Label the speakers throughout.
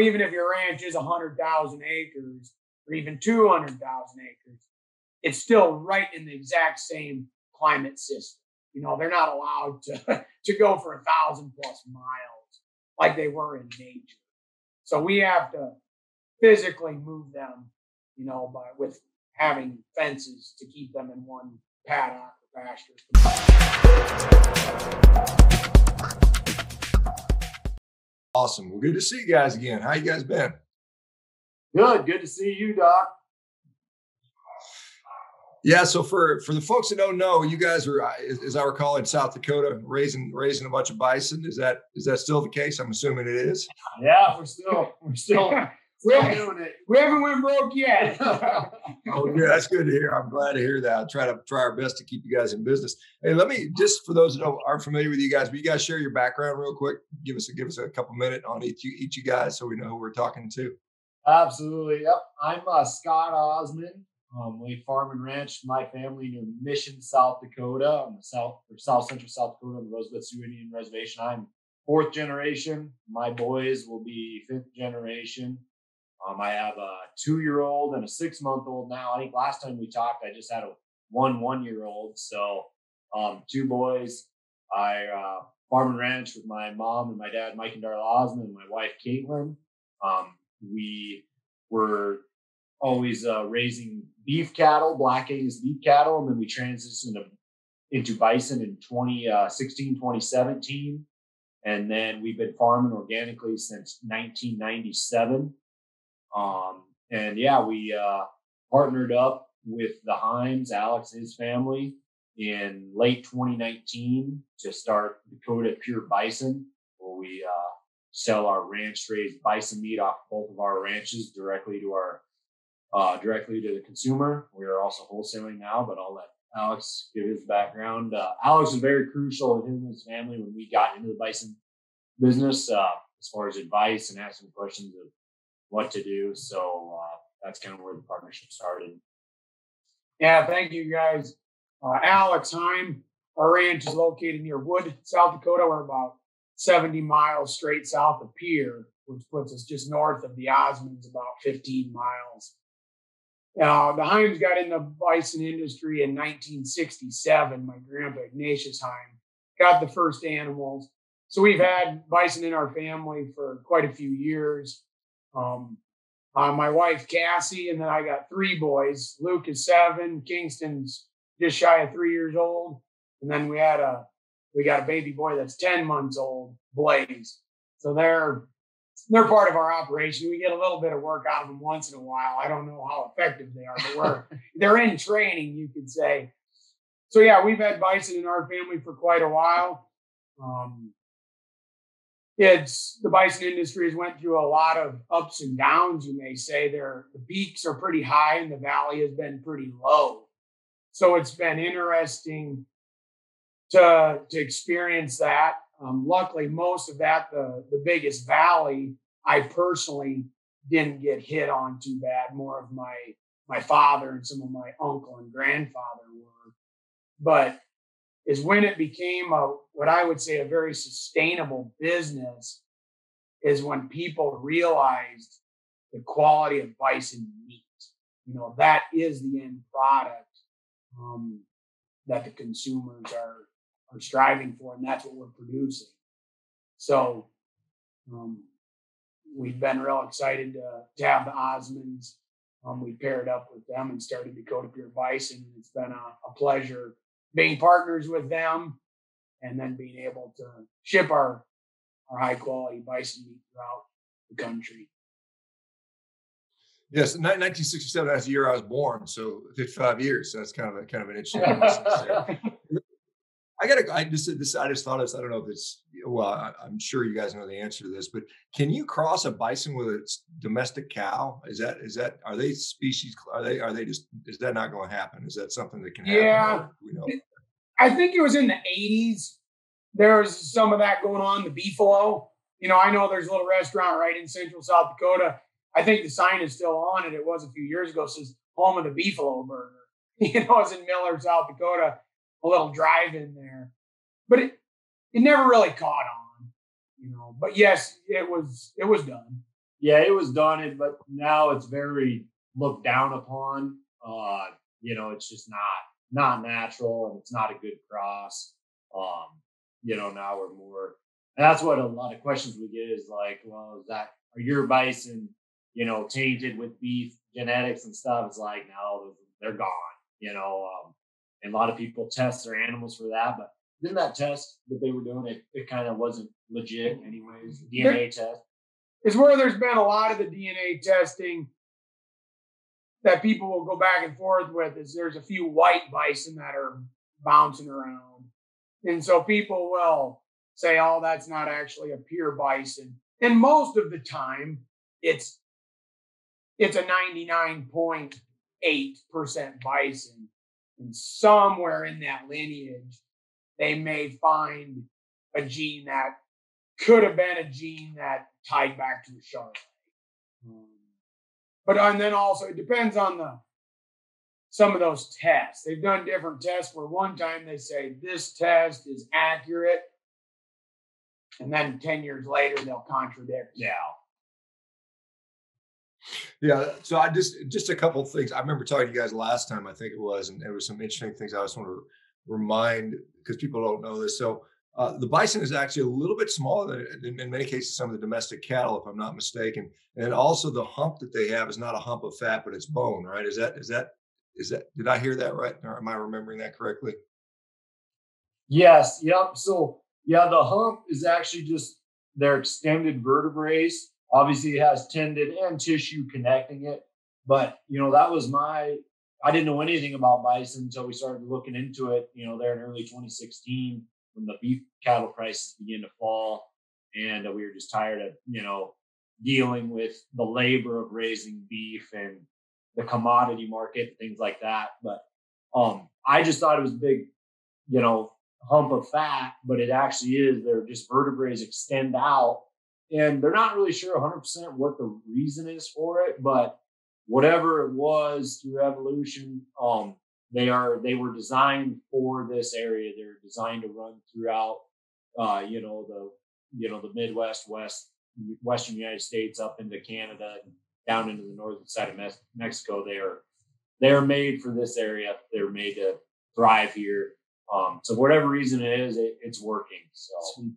Speaker 1: even if your ranch is 100,000 acres or even 200,000 acres, it's still right in the exact same climate system. You know, they're not allowed to, to go for a thousand plus miles like they were in nature. So we have to physically move them, you know, by with having fences to keep them in one paddock or
Speaker 2: pasture. Awesome. Well, good to see you guys again. How you guys been?
Speaker 3: Good. Good to see you, Doc.
Speaker 2: Yeah. So for for the folks that don't know, you guys are, as I recall, in South Dakota, raising raising a bunch of bison. Is that is that still the case? I'm assuming it is.
Speaker 3: Yeah, we're still we're still we haven't, it.
Speaker 1: We haven't went broke yet.
Speaker 2: oh, yeah, that's good to hear. I'm glad to hear that. I'll try to try our best to keep you guys in business. Hey, let me just for those that aren't familiar with you guys, will you guys share your background real quick? Give us a give us a couple minutes on each each you guys so we know who we're talking to.
Speaker 3: Absolutely. Yep. I'm uh, Scott Assman. Um, we farm and ranch my family near Mission, South Dakota, on the south or south central South Dakota on the Rosebud Sioux Indian Reservation. I'm fourth generation. My boys will be fifth generation. Um, I have a two year old and a six month old now. I think last time we talked, I just had a one one year old. So um, two boys. I uh, farm and ranch with my mom and my dad, Mike and Darla Assman, and my wife, Caitlin. Um, we were always uh, raising beef cattle, Black Angus beef cattle, and then we transitioned to, into bison in 2016, uh, 2017. And then we've been farming organically since 1997. Um, and yeah, we uh, partnered up with the Heims, Alex his family, in late 2019 to start Dakota Pure Bison, where we uh, sell our ranch raised bison meat off both of our ranches directly to our uh, directly to the consumer. We are also wholesaling now, but I'll let Alex give his background. Uh, Alex was very crucial with him and his family when we got into the bison business uh, as far as advice and asking questions of what to do. So uh, that's kind of where the partnership started.
Speaker 1: Yeah, thank you guys. Uh, Alex Heim, our ranch is located near Wood, South Dakota. We're about 70 miles straight south of Pierre, which puts us just north of the Assmans, about 15 miles. Uh, the Heims got in the bison industry in 1967. My grandpa Ignatius Heim got the first animals. So we've had bison in our family for quite a few years. Um, uh, my wife Cassie, and then I got three boys. Luke is seven. Kingston's just shy of three years old, and then we had a we got a baby boy that's ten months old, Blaze. So they're they're part of our operation. We get a little bit of work out of them once in a while. I don't know how effective they are, but we're they're in training, you could say. So yeah, we've had bison in our family for quite a while. Um, it's the bison industry has went through a lot of ups and downs you may say. There the peaks are pretty high and the valley has been pretty low. So it's been interesting to to experience that. Um, luckily most of that the the biggest valley i personally didn't get hit on too bad. More of my my father and some of my uncle and grandfather were. But is when it became a what I would say a very sustainable business is when people realized the quality of bison meat. You know, that is the end product um, that the consumers are are striving for, and that's what we're producing. So um, we've been real excited to, to have the Assmans. Um, we paired up with them and started Dakota Pure Bison. It's been a, a pleasure being partners with them and then being able to ship our our high quality bison meat throughout the country.
Speaker 2: Yes, 1967. That's the year I was born, so 55 years. So that's kind of a kind of an interesting. I got to. I just this. I just thought this. I don't know if it's. Well, I, am sure you guys know the answer to this, but can you cross a bison with a domestic cow? Is that is that are they species? Are they are they just? Is that not going to happen? Is that something that can happen?
Speaker 1: Yeah, we know. I think it was in the 80s. There was some of that going on, the Beefalo. You know, I know there's a little restaurant right in central South Dakota. I think the sign is still on it. It was a few years ago, says home of the Beefalo burger. You know, it's in Miller, South Dakota, a little drive in there. But it it never really caught on, you know. But yes, it was it was done.
Speaker 3: yeah, it was done, it but now it's very looked down upon. Uh, you know, it's just not not natural and it's not a good cross. Um, you know, now we're more and that's what a lot of questions we get is like, well, is that are your bison, you know, tainted with beef genetics and stuff? It's like, no, they're gone, you know. Um, and a lot of people test their animals for that, but didn't that test that they were doing it, it kind of wasn't legit anyways, DNA test.
Speaker 1: Is where there's been a lot of the DNA testing that people will go back and forth with is there's a few white bison that are bouncing around. And so people will say, oh, that's not actually a pure bison. And most of the time, it's it's a 99.8% bison. And somewhere in that lineage, they may find a gene that could have been a gene that tied back to a Charolais. Um, but and then also it depends on the some of those tests. They've done different tests where one time they say this test is accurate, and then 10 years later they'll contradict.
Speaker 3: Yeah.
Speaker 2: Yeah. So I just just a couple things. I remember talking to you guys last time, I think it was, and there was some interesting things I just want to remind because people don't know this. So uh, the bison is actually a little bit smaller than, in many cases, some of the domestic cattle, if I'm not mistaken. And also the hump that they have is not a hump of fat, but it's bone, right? Is that, is that, is that, did I hear that right? Or am I remembering that correctly?
Speaker 3: Yes. Yep. So yeah, the hump is actually just their extended vertebrae. Obviously it has tendon and tissue connecting it. But, you know, that was my, I didn't know anything about bison until we started looking into it, you know, there in early 2016 when the beef cattle prices began to fall, and we were just tired of you know dealing with the labor of raising beef and the commodity market things like that. But um, I just thought it was a big, you know, hump of fat, but it actually is. They're just vertebrae extend out, and they're not really sure 100% what the reason is for it, but whatever it was through evolution, um, they are they were designed for this area. They're designed to run throughout, uh, you know, the you know the Midwest, West, Western United States, up into Canada, down into the northern side of Mexico. They are they are made for this area. They're made to thrive here. Um, so whatever reason it is, it, it's working. So
Speaker 1: yeah.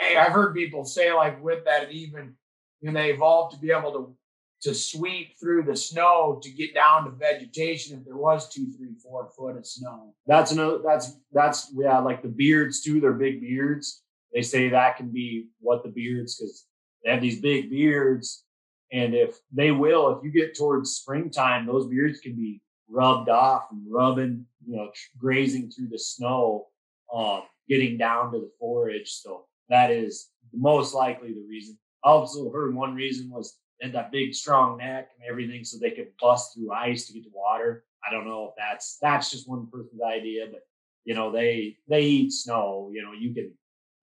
Speaker 1: I've heard people say like with that, even when they evolved to be able to to sweep through the snow to get down to vegetation if there was two, three, four foot of snow.
Speaker 3: That's another. That's that's yeah, like the beards too. They're big beards. They say that can be what the beards because they have these big beards, and if they will, if you get towards springtime, those beards can be rubbed off and rubbing, you know, grazing through the snow, um, getting down to the forage. So that is most likely the reason. I also heard one reason was and that big strong neck and everything so they could bust through ice to get to water. I don't know if that's that's just one person's idea, but you know, they they eat snow. You know, you can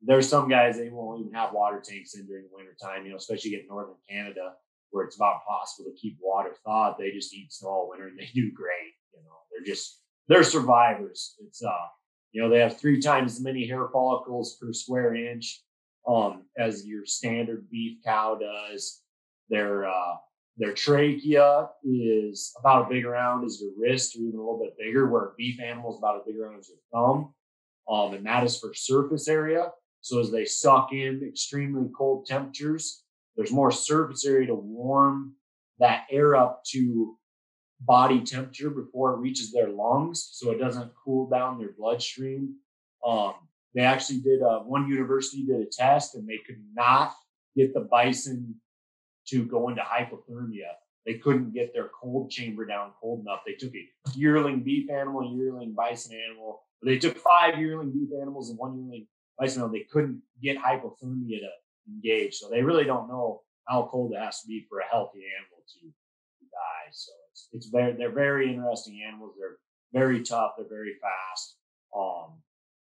Speaker 3: there's some guys they won't even have water tanks in during the winter time, you know, especially in northern Canada where it's about possible to keep water thawed. They just eat snow all winter and they do great. You know, they're just they're survivors. It's uh you know, they have three times as many hair follicles per square inch um, as your standard beef cow does. Their uh, their trachea is about as big around as your wrist, or even a little bit bigger. Where a beef animal is about as big around as your thumb, um, and that is for surface area. So as they suck in extremely cold temperatures, there's more surface area to warm that air up to body temperature before it reaches their lungs, so it doesn't cool down their bloodstream. Um, they actually did a, uh, one university did a test and they could not get the bison to go into hypothermia. They couldn't get their cold chamber down cold enough. They took a yearling beef animal, yearling bison animal. They took five yearling beef animals and one yearling bison animal. They couldn't get hypothermia to engage. So they really don't know how cold it has to be for a healthy animal to, to die. So it's, it's very, they're very interesting animals. They're very tough. They're very fast. Um,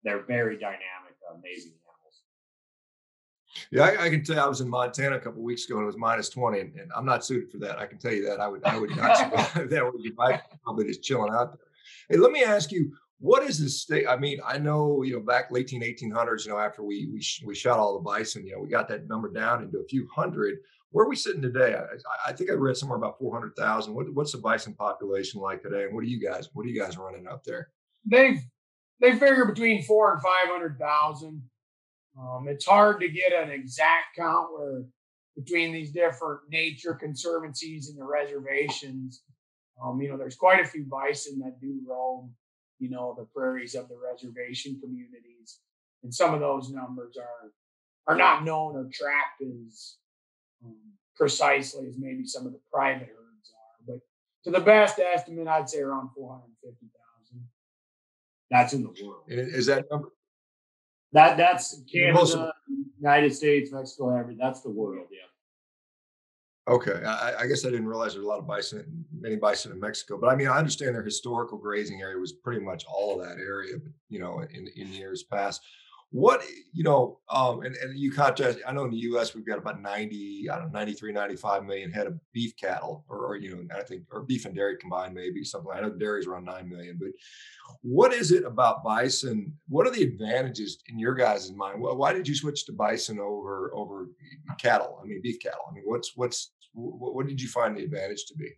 Speaker 3: they're very dynamic, amazing animals.
Speaker 2: yeah, I, I, can tell. You, I was in Montana a couple weeks ago and it was minus twenty, and, and, I'm not suited for that. I can tell you that. I would, I would not. that would be my probably just chilling out there. Hey, let me ask you, what is the state? I mean, I know, you know, back late 1800s, you know, after we, we, we shot all the bison, you know, we got that number down into a few hundred. Where are we sitting today? I, I think I read somewhere about 400,000. What, what's the bison population like today? And what are you guys, what are you guys running up there?
Speaker 1: They've, they figure between four and 500,000. Um, it's hard to get an exact count where between these different nature conservancies and the reservations, um, you know, there's quite a few bison that do roam you know, the prairies of the reservation communities. And some of those numbers are are not known or tracked as um, precisely as maybe some of the private herds are. But to the best estimate, I'd say around 450,000.
Speaker 3: That's in the world.
Speaker 2: Is that number?
Speaker 3: That that's Canada, United States, Mexico, every that's the world. Yeah.
Speaker 2: Okay, I, I, guess I didn't realize there's a lot of bison, many bison in Mexico. But I mean, I understand their historical grazing area was pretty much all of that area. You know, in in years past, what you know um, and, and you contrast i know in the us we've got about 90 i don't know 93 95 million head of beef cattle or, or, you know i think or beef and dairy combined maybe something i know dairy's around 9 million but what is it about bison what are the advantages in your guys' mind? Well, why did you switch to bison over over cattle? I mean beef cattle i mean what's what's what, what did you find the advantage to be?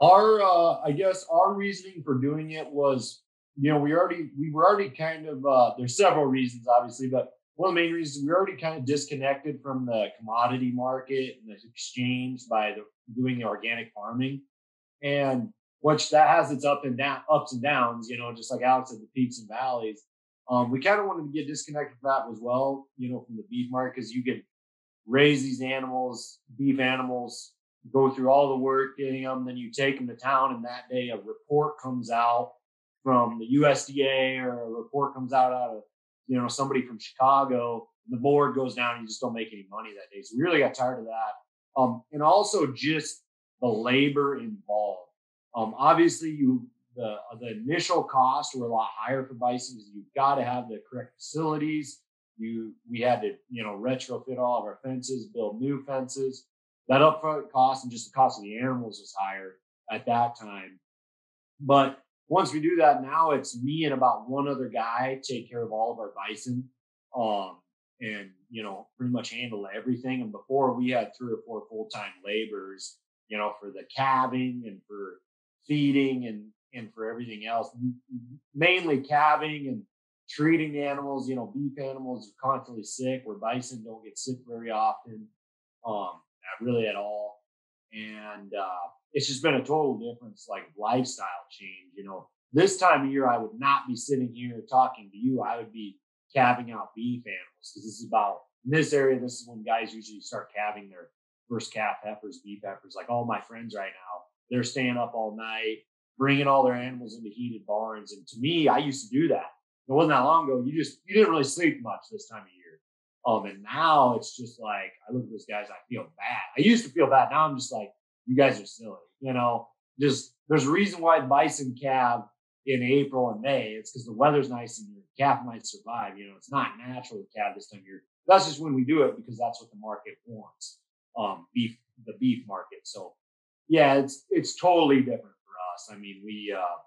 Speaker 3: Our uh, i guess our reasoning for doing it was you know, we already we were already kind of uh, there's several reasons, obviously, but one of the main reasons we already kind of disconnected from the commodity market and the exchange by the, doing the organic farming, and which that has its up and down ups and downs. You know, just like Alex said, the peaks and valleys. Um, we kind of wanted to get disconnected from that as well. You know, from the beef market because you can raise these animals, beef animals, go through all the work getting them, then you take them to town, and that day a report comes out from the USDA or a report comes out out of you know somebody from Chicago, the board goes down you just don't make any money that day. So we really got tired of that. Um, and also just the labor involved. Um, obviously, you the the initial costs were a lot higher for bison because you've got to have the correct facilities. You we had to you know retrofit all of our fences, build new fences. That upfront cost and just the cost of the animals was higher at that time. But once we do that, now it's me and about one other guy take care of all of our bison, um, and you know pretty much handle everything. And before we had three or four full time laborers, you know, for the calving and for feeding and and for everything else, mainly calving and treating the animals. You know, beef animals are constantly sick, where bison don't get sick very often, um, really at all. And uh, it's just been a total difference, like lifestyle change. You know, this time of year, I would not be sitting here talking to you. I would be calving out beef animals because this is about in this area. This is when guys usually start calving their first calf heifers, beef heifers. Like all my friends right now, they're staying up all night, bringing all their animals into heated barns. And to me, I used to do that. It wasn't that long ago. You just you didn't really sleep much this time of year. Um, and now it's just like I look at those guys, I feel bad. I used to feel bad. Now I'm just like, you guys are silly. You know, just there's a reason why bison calve in April and May. It's because the weather's nice and your calf might survive. You know, it's not natural to calve this time of year. That's just when we do it because that's what the market wants. Um, beef, the beef market. So yeah, it's it's totally different for us. I mean, we uh,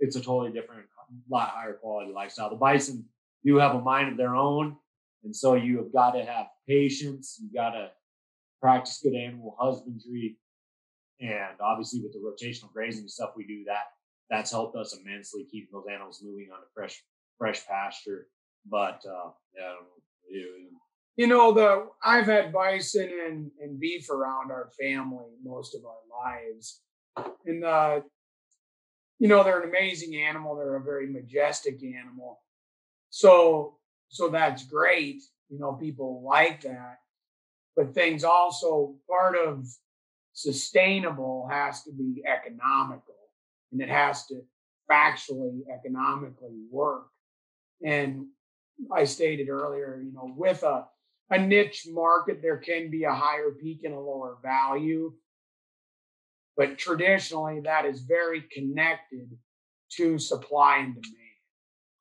Speaker 3: it's a totally different, lot higher quality lifestyle. The bison do have a mind of their own, and so you have got to have patience. You got to practice good animal husbandry and obviously, with the rotational grazing stuff we do, that that's helped us immensely keeping those animals moving on a fresh fresh pasture. But uh, yeah,
Speaker 1: you know the I've had bison and, and beef around our family most of our lives, and uh, you know they're an amazing animal. They're a very majestic animal. So so that's great. You know people like that, but things also part of sustainable has to be economical and it has to factually economically work. And i stated earlier you know with a, a niche market there can be a higher peak and a lower value. But traditionally that is very connected to supply and demand.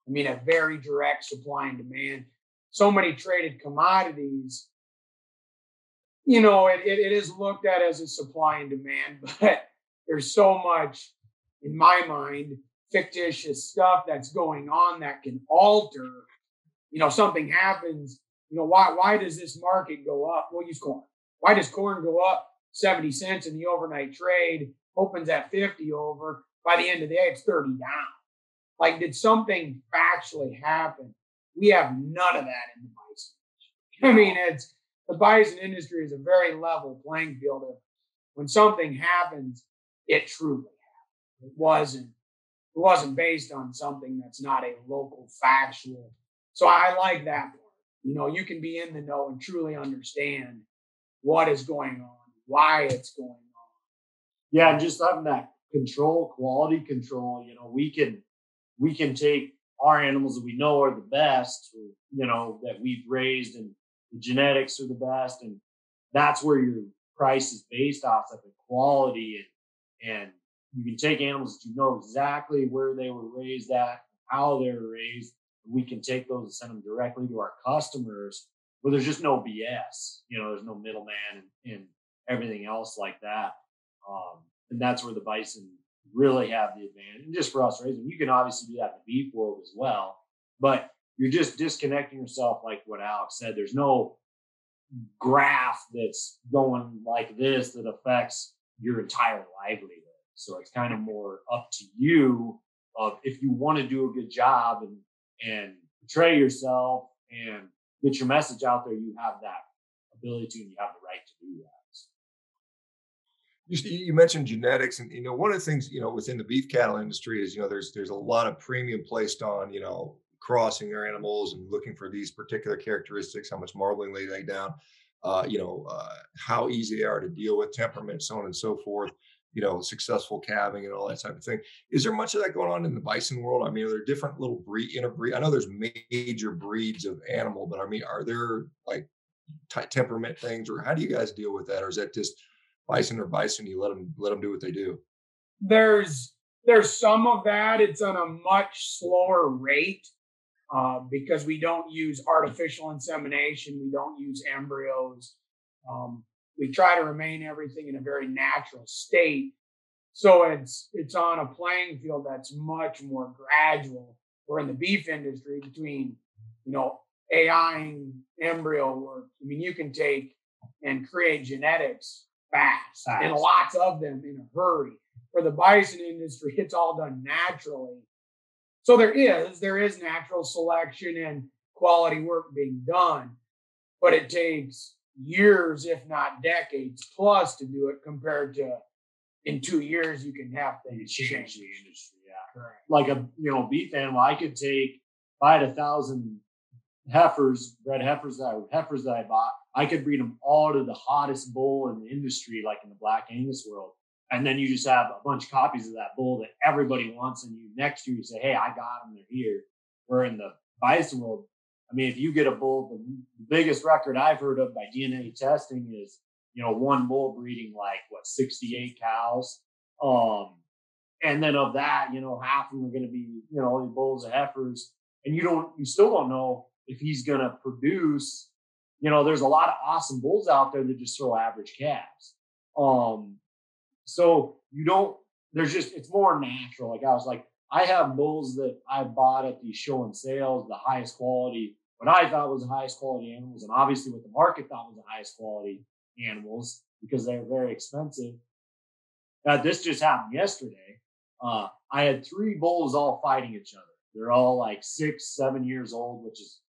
Speaker 1: I mean a very direct supply and demand. So many traded commodities you know, it, it, it is looked at as a supply and demand, but there's so much, in my mind, fictitious stuff that's going on that can alter. You know, something happens. You know, why why does this market go up? We'll use corn. Why does corn go up 70 cents in the overnight trade, opens at 50 over? By the end of the day, it's 30 down. Like, did something factually happen? We have none of that in the bison. I mean, it's the bison industry is a very level playing field. Of when something happens, it truly happened. It wasn't. It wasn't based on something that's not a local factual. So I like that part. You know, you can be in the know and truly understand what is going on, why it's going on.
Speaker 3: Yeah, and just having that control, quality control. You know, we can we can take our animals that we know are the best, you know, that we've raised and the genetics are the best. And that's where your price is based off of the quality and, and you can take animals that you know exactly where they were raised at, how they were raised. We can take those and send them directly to our customers where there's just no BS. You know, there's no middleman and, and everything else like that. Um, and that's where the bison really have the advantage. And just for us raising, you can obviously do that in the beef world as well, but you're just disconnecting yourself, like what Alex said. There's no graph that's going like this that affects your entire livelihood. So it's kind of more up to you of if you want to do a good job and and portray yourself and get your message out there, you have that ability to and you have the right to do that.
Speaker 2: You, mentioned genetics, and you know one of the things you know within the beef cattle industry is you know there's there's a lot of premium placed on you know crossing their animals and looking for these particular characteristics, how much marbling they lay down, uh, you know uh, how easy they are to deal with, temperament, so on and so forth. You know, successful calving and all that type of thing. Is there much of that going on in the bison world? I mean, are there different little breeds in a breed, interbreed? I know there's major breeds of animal, but I mean, are there like t- temperament things, or how do you guys deal with that, or is that just bison or bison, you let them let them do what they do.
Speaker 1: There's there's some of that. It's on a much slower rate uh, because we don't use artificial insemination. We don't use embryos. Um, we try to remain everything in a very natural state. So it's it's on a playing field that's much more gradual. We're in the beef industry between, you know, AI and embryo work. I mean, you can take and create genetics fast, fast, and lots of them in a hurry. For the bison industry, it's all done naturally. So there is there is natural selection and quality work being done, but it takes years, if not decades plus, to do it compared to in two years you can have things change, change
Speaker 3: the industry. Yeah, Correct. like a you know beef animal, I could take if I had a thousand heifers, bred heifers that heifers that I bought, I could breed them all to the hottest bull in the industry, like in the Black Angus world. And then you just have a bunch of copies of that bull that everybody wants, and you next year you say, "Hey, I got them. They're here." We're in the bison world, I mean, if you get a bull, the biggest record I've heard of by DNA testing is, you know, one bull breeding like what 68 cows. Um, and then of that, you know, half of them are going to be, you know, bulls and heifers, and you don't, you still don't know if he's going to produce you know, there's a lot of awesome bulls out there that just throw average calves. Um, so you don't, there's just, it's more natural. Like I was like, I have bulls that I bought at these show and sales, the highest quality, what I thought was the highest quality animals, and obviously what the market thought was the highest quality animals because they're very expensive. Uh, this just happened yesterday. Uh, I had three bulls all fighting each other. They're all like six, seven years old, which is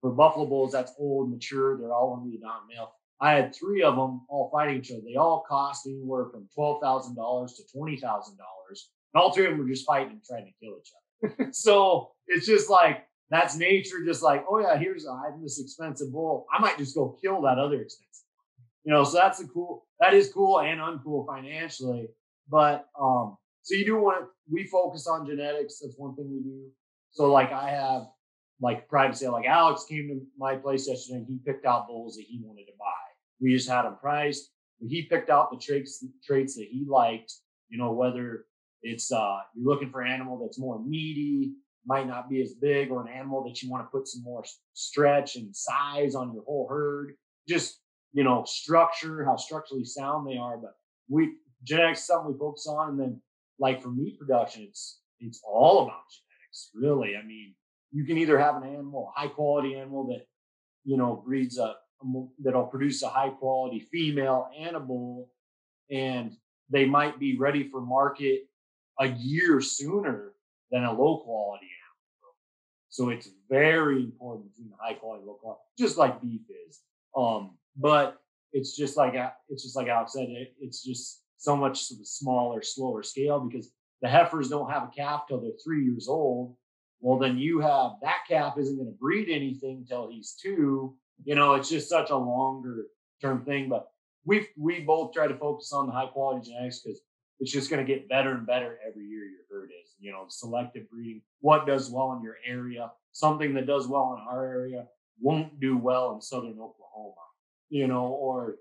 Speaker 3: for Buffalo Bulls, that's old, mature. They're all going to be dominant male. I had three of them all fighting each other. They all cost anywhere from twelve thousand dollars to twenty thousand dollars, and all three of them were just fighting and trying to kill each other. so it's just like that's nature. Just like, oh yeah, here's I have this expensive bull. I might just go kill that other expensive. One. You know, so that's a cool. That is cool and uncool financially, but um, so you do want to we focus on genetics. That's one thing we do. So like I have like private sale. Like Alex came to my place yesterday and he picked out bulls that he wanted to buy. We just had them priced. He picked out the traits traits that he liked. You know, whether it's uh you're looking for an animal that's more meaty, might not be as big, or an animal that you want to put some more stretch and size on your whole herd. Just you know, structure, how structurally sound they are. But we genetics something we focus on, and then like for meat production, it's it's all about genetics, really. I mean, you can either have an animal, a high quality animal that, you know, breeds a that'll produce a high quality female animal and they might be ready for market a year sooner than a low quality animal. So it's very important between the high quality, low quality, just like beef is. Um, but it's just like it's just like Alex said, it, it's just so much smaller, slower scale because the heifers don't have a calf till they're three years old. Well, then you have that calf isn't going to breed anything till he's two. You know, it's just such a longer term thing. But we we both try to focus on the high quality genetics because it's just going to get better and better every year your herd is. You know, selective breeding, what does well in your area, something that does well in our area won't do well in southern Oklahoma, you know, or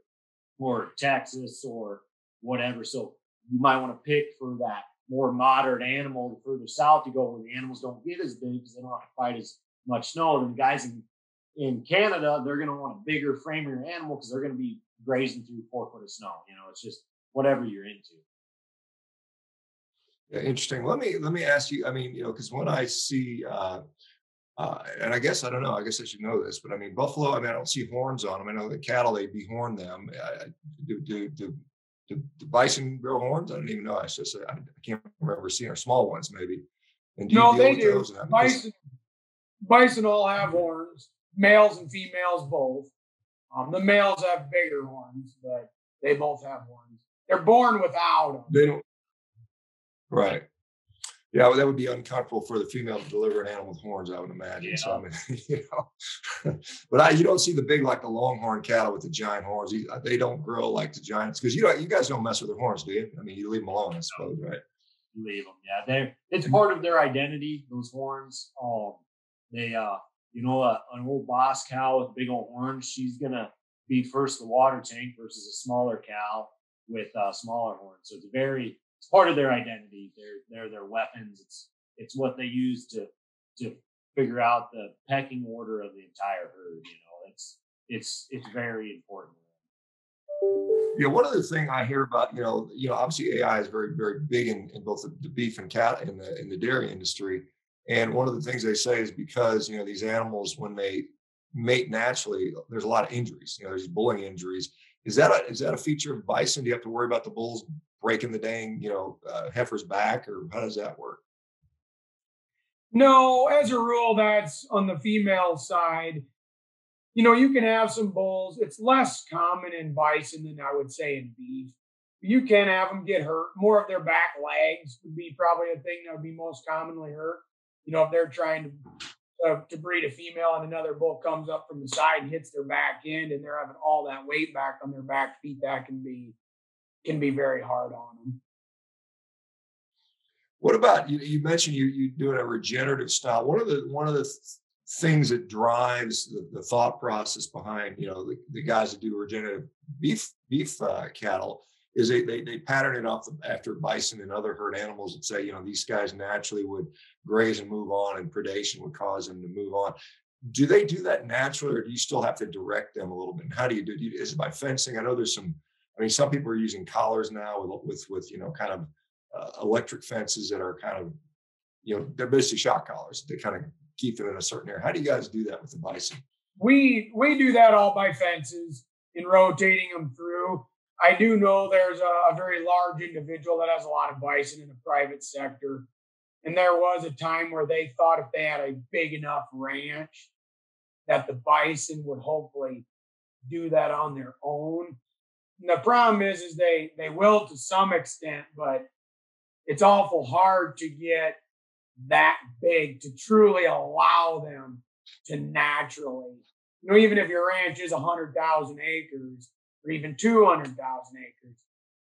Speaker 3: or Texas or whatever. So you might want to pick for that more moderate animal the further south you go where the animals don't get as big because they don't have to fight as much snow. And guys in in Canada, they're going to want a bigger, framier animal because they're going to be grazing through four foot of snow. You know, it's just whatever you're into.
Speaker 2: Yeah, interesting. Let me let me ask you. I mean, you know, because when I see, uh, uh, and I guess I don't know. I guess I should know this, but I mean, buffalo. I mean, I don't see horns on them. I know the cattle they dehorn them. Uh, do, do, do do, do bison grow horns? I don't even know. I just I, I can't remember seeing or small ones maybe.
Speaker 1: And do no, they do. Bison, bison all have horns, males and females both. Um, the males have bigger horns, but they both have horns. They're born without them.
Speaker 2: They don't. Right. Yeah, well, that would be uncomfortable for the female to deliver an animal with horns, I would imagine. Yeah. So I mean, you know, but I, you don't see the big like the longhorn cattle with the giant horns. Uh, they don't grow like the giants because you know you guys don't mess with their horns, do you? I mean, you leave them alone, I suppose, right?
Speaker 3: You leave them, yeah. They it's part of their identity. Those horns. Um, they uh, you know, uh, an old boss cow with big old horns, she's gonna be first the water tank versus a smaller cow with uh, smaller horns. So it's very it's part of their identity. They're they're their weapons. It's it's what they use to to figure out the pecking order of the entire herd. You know, it's it's it's very important.
Speaker 2: Yeah, one other thing I hear about, you know, you know, obviously AI is very, very big in, in both the, the beef and cat in the in the dairy industry. And one of the things they say is because you know these animals, when they mate naturally, there's a lot of injuries. You know, there's bulling injuries. Is that a is that a feature of bison? Do you have to worry about the bulls breaking the dang, you know, uh, heifer's back, or how does that work?
Speaker 1: No, as a rule, that's on the female side. You know, you can have some bulls. It's less common in bison than I would say in beef. You can have them get hurt. More of their back legs would be probably a thing that would be most commonly hurt. You know, if they're trying to uh, to breed a female and another bull comes up from the side and hits their back end and they're having all that weight back on their back feet, that can be can be very hard on them.
Speaker 2: What about you? You mentioned you you doing a regenerative style. One of the one of the th- things that drives the, the, thought process behind you know the, the guys that do regenerative beef beef uh, cattle is they, they they pattern it off the, after bison and other herd animals and say you know these guys naturally would graze and move on and predation would cause them to move on do they do that naturally or do you still have to direct them a little bit and how do you do it is it by fencing i know there's some I mean, some people are using collars now with with, with you know kind of uh, electric fences that are kind of you know they're basically shock collars. They kind of keep them in a certain area. How do you guys do that with the bison?
Speaker 1: We we do that all by fences in rotating them through. I do know there's a, a very large individual that has a lot of bison in the private sector. And there was a time where they thought if they had a big enough ranch that the bison would hopefully do that on their own the problem is, is they they will to some extent, but it's awful hard to get that big to truly allow them to naturally, you know, even if your ranch is hundred thousand acres or even two hundred thousand acres,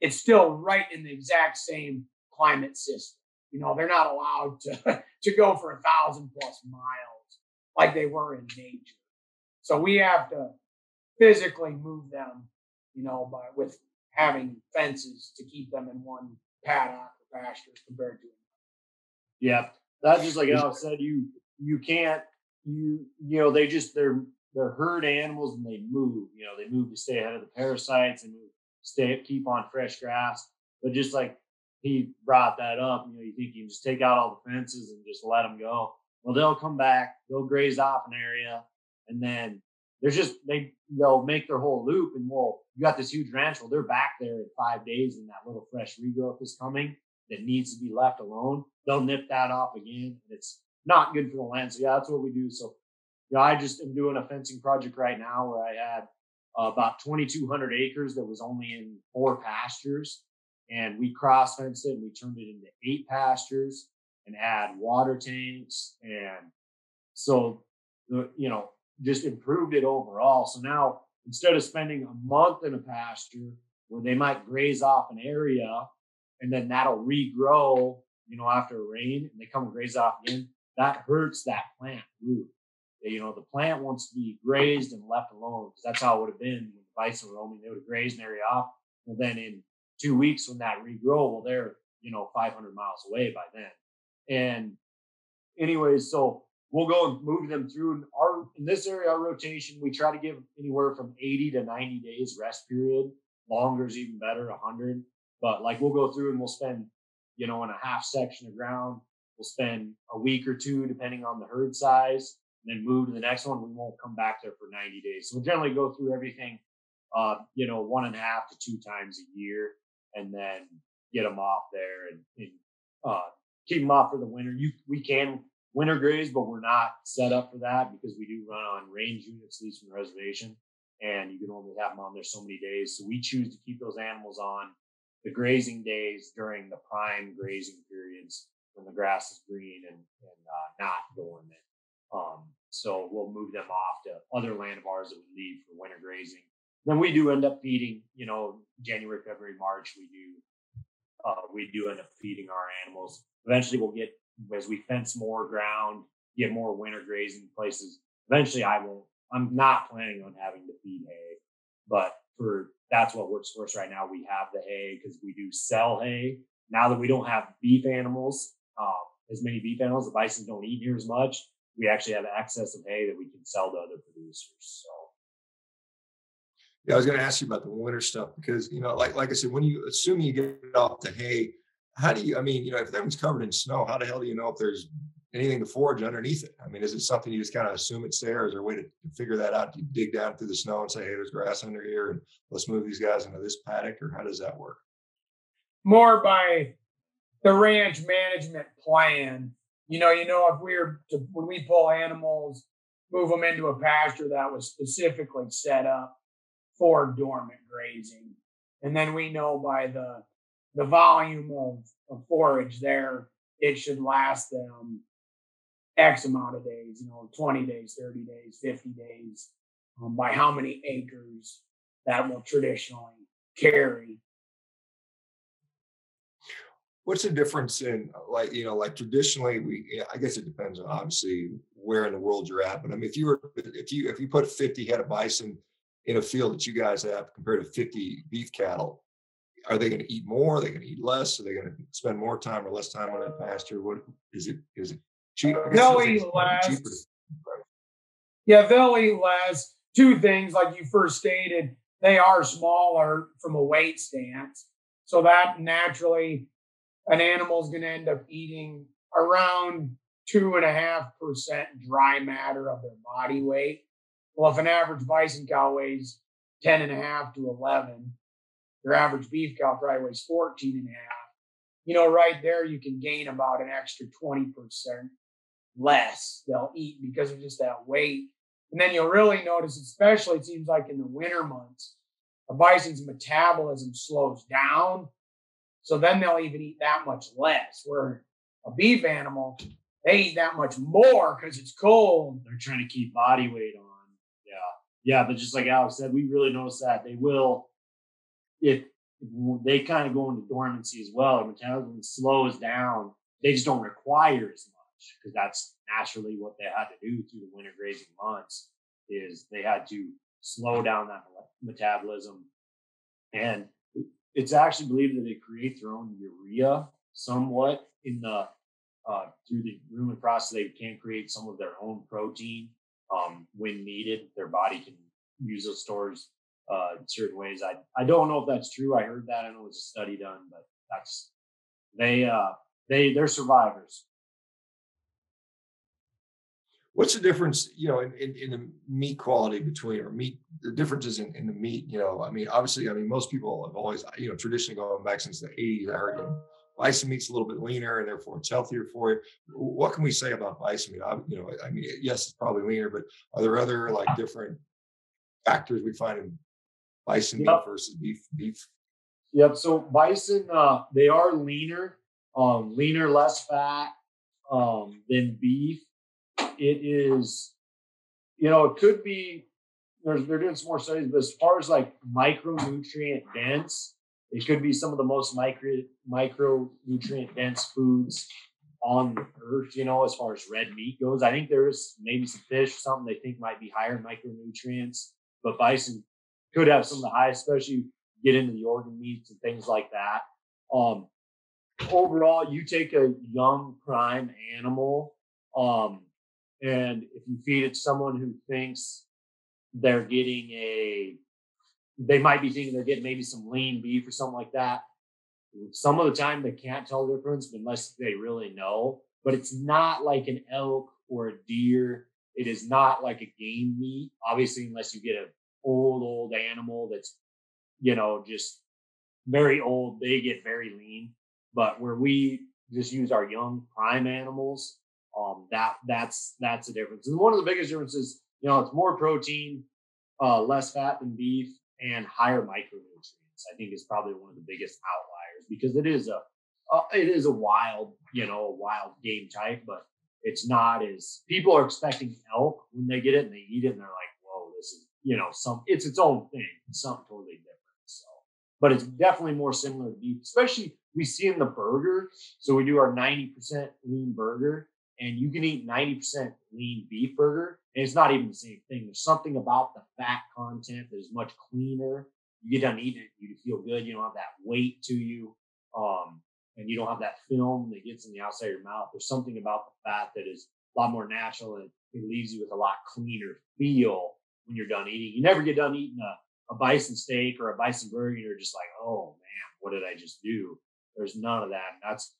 Speaker 1: it's still right in the exact same climate system. You know, they're not allowed to to go for a thousand plus miles like they were in nature. So we have to physically move them you know, by with having fences to keep them in one paddock or pasture compared to.
Speaker 3: Yeah, that's just like I said. You you can't you you know they just they're they're herd animals and they move. You know they move to stay ahead of the parasites and stay keep on fresh grass. But just like he brought that up. You know, you think you can just take out all the fences and just let them go. Well, they'll come back, they'll graze off an area, and then there's just they they'll make their whole loop, and we'll you got this huge ranch. Well, they're back there in five days, and that little fresh regrowth is coming that needs to be left alone. They'll nip that off again, and it's not good for the land. So yeah, that's what we do. So yeah, I just am doing a fencing project right now where I had uh, about 2,200 acres that was only in four pastures, and we cross fenced it and we turned it into eight pastures and add water tanks and so you know just improved it overall. So now instead of spending a month in a pasture where they might graze off an area and then that'll regrow, you know, after rain and they come and graze off again, that hurts that plant root. You know, the plant wants to be grazed and left alone because that's how it would have been when the bison were roaming. They would have grazed an area off. Well, then in two weeks when that regrow, well, they're, you know, 500 miles away by then. And anyways, so we'll go and move them through our in this area, our rotation, we try to give anywhere from 80 to 90 days rest period. Longer is even better, 100. But like we'll go through and we'll spend, you know, in a half section of ground, we'll spend a week or two depending on the herd size, and then move to the next one. We won't come back there for 90 days. So we'll generally go through everything, uh, you know, one and a half to two times a year, and then get them off there and, and uh, keep them off for the winter. You we can winter graze, but we're not set up for that because we do run on range units, least from the reservation, and you can only have them on there so many days. So we choose to keep those animals on the grazing days during the prime grazing periods when the grass is green and, and uh, not dormant. Um, so we'll move them off to other land of ours that we leave for winter grazing. Then we do end up feeding, you know, January, February, March, we do uh, we do end up feeding our animals. Eventually, we'll get as we fence more ground, get more winter grazing places. Eventually, I won't. I'm not planning on having to feed hay, but for that's what works for us right now. We have the hay because we do sell hay. Now that we don't have beef animals, um, as many beef animals, the bison don't eat near as much. We actually have excess of hay that we can sell to other producers. So.
Speaker 2: Yeah, I was going to ask you about the winter stuff because you know, like like I said, when you assume you get off the hay, how do you? I mean, you know, if everything's covered in snow, how the hell do you know if there's anything to forage underneath it? I mean, is it something you just kind of assume it's there? Is there a way to, figure that out? Do you dig down through the snow and say, "Hey, there's grass under here, and let's move these guys into this paddock," or how does that work?
Speaker 1: More by the ranch management plan. You know, you know, if we're to, when we pull animals, move them into a pasture that was specifically set up for dormant grazing. And then we know by the the volume of, of forage there, it should last them X amount of days, you know, 20 days, 30 days, 50 days, um, by how many acres that will traditionally carry.
Speaker 2: What's the difference in uh, like, you know, like traditionally we, I guess it depends on obviously where in the world you're at, but I mean, if you were, if you, if you put 50 head of bison in a field that you guys have compared to 50 beef cattle, are they going to eat more? Are they going to eat less? Are they going to spend more time or less time on that pasture? What is it? Is it cheap?
Speaker 1: They'll eat less. Yeah, they'll eat less. Two things, like you first stated, they are smaller from a weight stance. So that naturally, an animal is going to end up eating around two and a half percent dry matter of their body weight. Well, if an average bison cow weighs 10 and a half to 11, your average beef cow probably weighs 14 and a half. You know, right there, you can gain about an extra 20% less they'll eat because of just that weight. And then you'll really notice, especially it seems like in the winter months, a bison's metabolism slows down. So then they'll even eat that much less. Where a beef animal, they eat that much more because it's cold.
Speaker 3: They're trying to keep body weight on. Yeah. Yeah. But just like Alex said, we really notice that they will, if they kind of go into dormancy as well, their metabolism slows down. They just don't require as much because that's naturally what they had to do through the winter grazing months is they had to slow down that metabolism. And it's actually believed that they create their own urea somewhat in the uh, through the rumen process. They can create some of their own protein um, when needed. Their body can use those stores uh, in certain ways. I I don't know if that's true. I heard that. I know it was a study done, but that's they uh they they're survivors.
Speaker 2: What's the difference, you know, in, in, in, the meat quality between or meat, the differences in, in the meat, you know, I mean, obviously, I mean, most people have always, you know, traditionally going back since the 80s, I heard you know, bison meat's a little bit leaner and therefore it's healthier for you. What can we say about bison meat? I, you know, I mean, yes, it's probably leaner, but are there other like different factors we find in bison yep. meat versus beef? Beef.
Speaker 3: Yep. So bison, uh, they are leaner, um, leaner, less fat um, than beef it is, you know, it could be. There's, they're doing some more studies, but as far as like micronutrient dense, it could be some of the most micro micronutrient dense foods on earth. You know, as far as red meat goes, I think there's maybe some fish, something they think might be higher in micronutrients, but bison could have some of the highest, especially get into the organ meats and things like that. Um, overall, you take a young prime animal, um, and if you feed it to someone who thinks they're getting a, they might be thinking they're getting maybe some lean beef or something like that. Some of the time they can't tell the difference unless they really know. But it's not like an elk or a deer. It is not like a game meat. Obviously, unless you get an old, old animal that's, you know, just very old, they get very lean. But where we just use our young prime animals, um, that that's that's the difference. And one of the biggest differences, you know, it's more protein, uh, less fat than beef, and higher micronutrients. I think is probably one of the biggest outliers because it is a uh, it is a wild, you know, a wild game type, but it's not as people are expecting elk when they get it and they eat it and they're like, whoa, this is you know some it's its own thing, it's something totally different. So, but it's definitely more similar to beef, especially we see in the burger. So we do our ninety percent lean burger and you can eat 90% lean beef burger and it's not even the same thing. There's something about the fat content that is much cleaner. You get done eating it, you feel good. You don't have that weight to you. Um, and you don't have that film that gets in the outside of your mouth. There's something about the fat that is a lot more natural and it leaves you with a lot cleaner feel when you're done eating. You never get done eating a, a bison steak or a bison burger. And you're just like, oh man, what did I just do? There's none of that. That's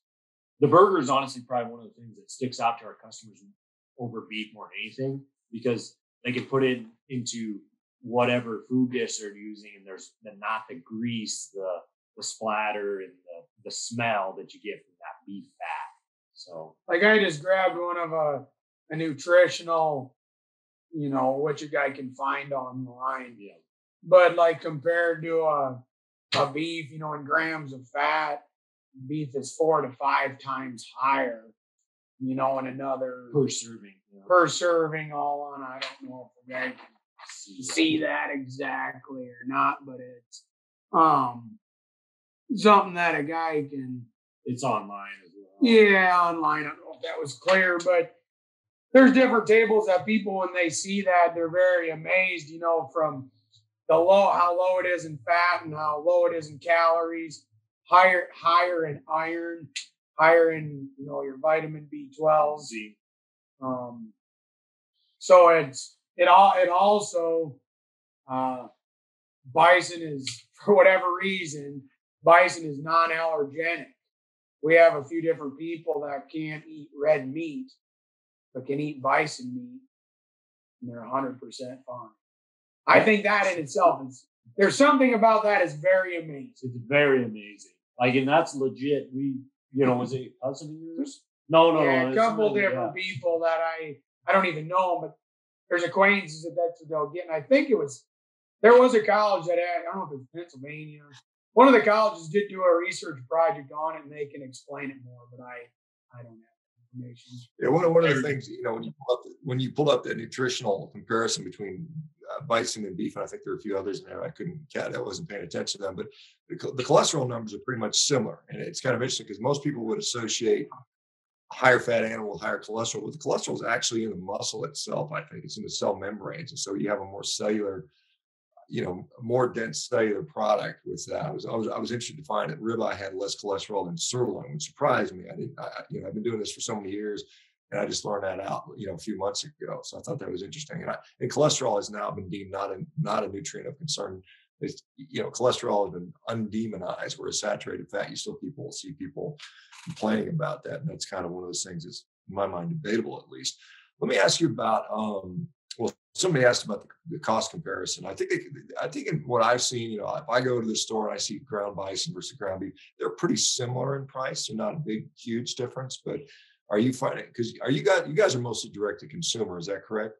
Speaker 3: the burger is honestly probably one of the things that sticks out to our customers over beef more than anything because they can put it into whatever food dish they're using and there's the, not the grease the the splatter and the, the smell that you get from that beef fat. So
Speaker 1: like i just grabbed one of a, a nutritional you know what your guy can find online.
Speaker 3: Yeah.
Speaker 1: But like compared to a, a beef you know in grams of fat beef is four to five times higher, you know, in another
Speaker 3: per serving.
Speaker 1: Per serving, all on. I don't know if a guy can see, see that exactly or not, but it's um something that a guy can.
Speaker 3: It's online as well.
Speaker 1: Yeah, online. I don't know if that was clear, but there's different tables that people when they see that they're very amazed. You know, from the low how low it is in fat and how low it is in calories higher higher in iron, higher in you know your vitamin B12.
Speaker 3: Z.
Speaker 1: Um, so it's it all it also uh, bison is for whatever reason bison is non-allergenic. We have a few different people that can't eat red meat, but can eat bison meat, and they're 100% fine. I think that in itself is there's something about that is very amazing.
Speaker 3: It's very amazing. Like, and that's legit. We, you know, was it cousin of yours? No, no,
Speaker 1: yeah,
Speaker 3: no.
Speaker 1: A couple different yeah. people that I I don't even know, but there's acquaintances that that's what they'll get. And I think it was there was a college that had, I don't know if it was Pennsylvania. One of the colleges did do a research project on it, and they can explain it more. But I I don't have information.
Speaker 2: Yeah, one of one of the things you know when you pull up the, when you pull up the nutritional comparison between uh, bison and beef, and I think there are a few others in there. I couldn't cat, I wasn't paying attention to them, but the, the cholesterol numbers are pretty much similar, and it's kind of interesting because most people would associate higher fat animal with higher cholesterol. But the cholesterol is actually in the muscle itself. I think it's in the cell membranes, and so you have a more cellular, you know, more dense cellular product with that. I was I was, I was interested to find that ribeye had less cholesterol than sirloin, which surprised me. I didn't, I, you know, I've been doing this for so many years. And I just learned that out, you know, a few months ago. So I thought that was interesting. And, I, and cholesterol has now been deemed not a not a nutrient of concern it's you know cholesterol has been undemonized, whereas saturated fat, you still people see people complaining about that, and that's kind of one of those things that's in my mind debatable at least. Let me ask you about um, well, somebody asked about the, the cost comparison. I think I think in what I've seen, you know, if I go to the store and I see ground bison versus ground beef, they're pretty similar in price. They're not a big, huge difference. But are you finding because are you guys you guys are mostly direct to consumer? Is that correct?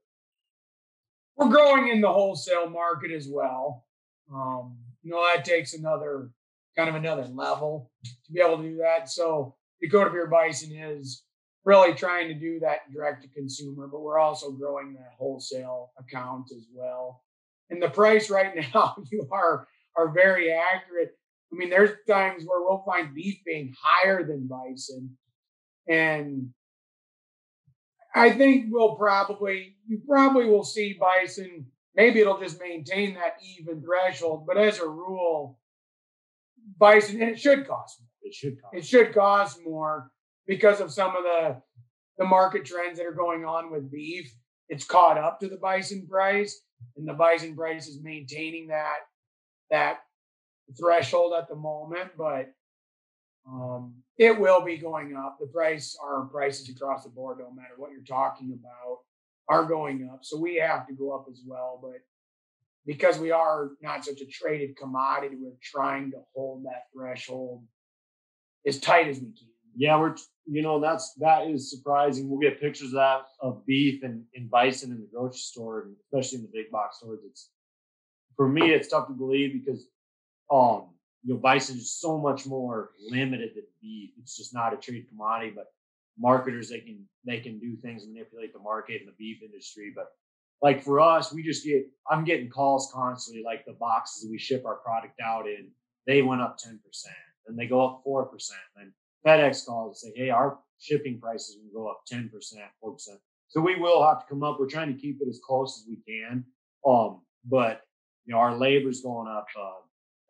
Speaker 1: We're growing in the wholesale market as well. Um, you know, that takes another kind of another level to be able to do that. So Dakota Pure Bison is really trying to do that direct to consumer, but we're also growing that wholesale account as well. And the price right now, you are are very accurate. I mean, there's times where we'll find beef being higher than bison. And I think we'll probably you probably will see bison. Maybe it'll just maintain that even threshold, but as a rule, bison and it should cost more.
Speaker 3: It should cost.
Speaker 1: It should cost more because of some of the the market trends that are going on with beef. It's caught up to the bison price, and the bison price is maintaining that that threshold at the moment, but um, it will be going up. The price, our prices across the board, no matter what you're talking about, are going up. So we have to go up as well. But because we are not such a traded commodity, we're trying to hold that threshold as tight as we can.
Speaker 3: Yeah, we're you know that's that is surprising. We'll get pictures of that of beef and, and bison in the grocery store, and especially in the big box stores. It's for me, it's tough to believe because um you know bison is so much more limited than beef. It's just not a trade commodity, but marketers they can they can do things manipulate the market in the beef industry. But like for us, we just get I'm getting calls constantly. Like the boxes we ship our product out in, they went up ten percent, and they go up four percent, and FedEx calls and say, hey, our shipping prices will go up 10%, 4%. So we will have to come up. We're trying to keep it as close as we can. Um, but you know, our labor's going up, uh,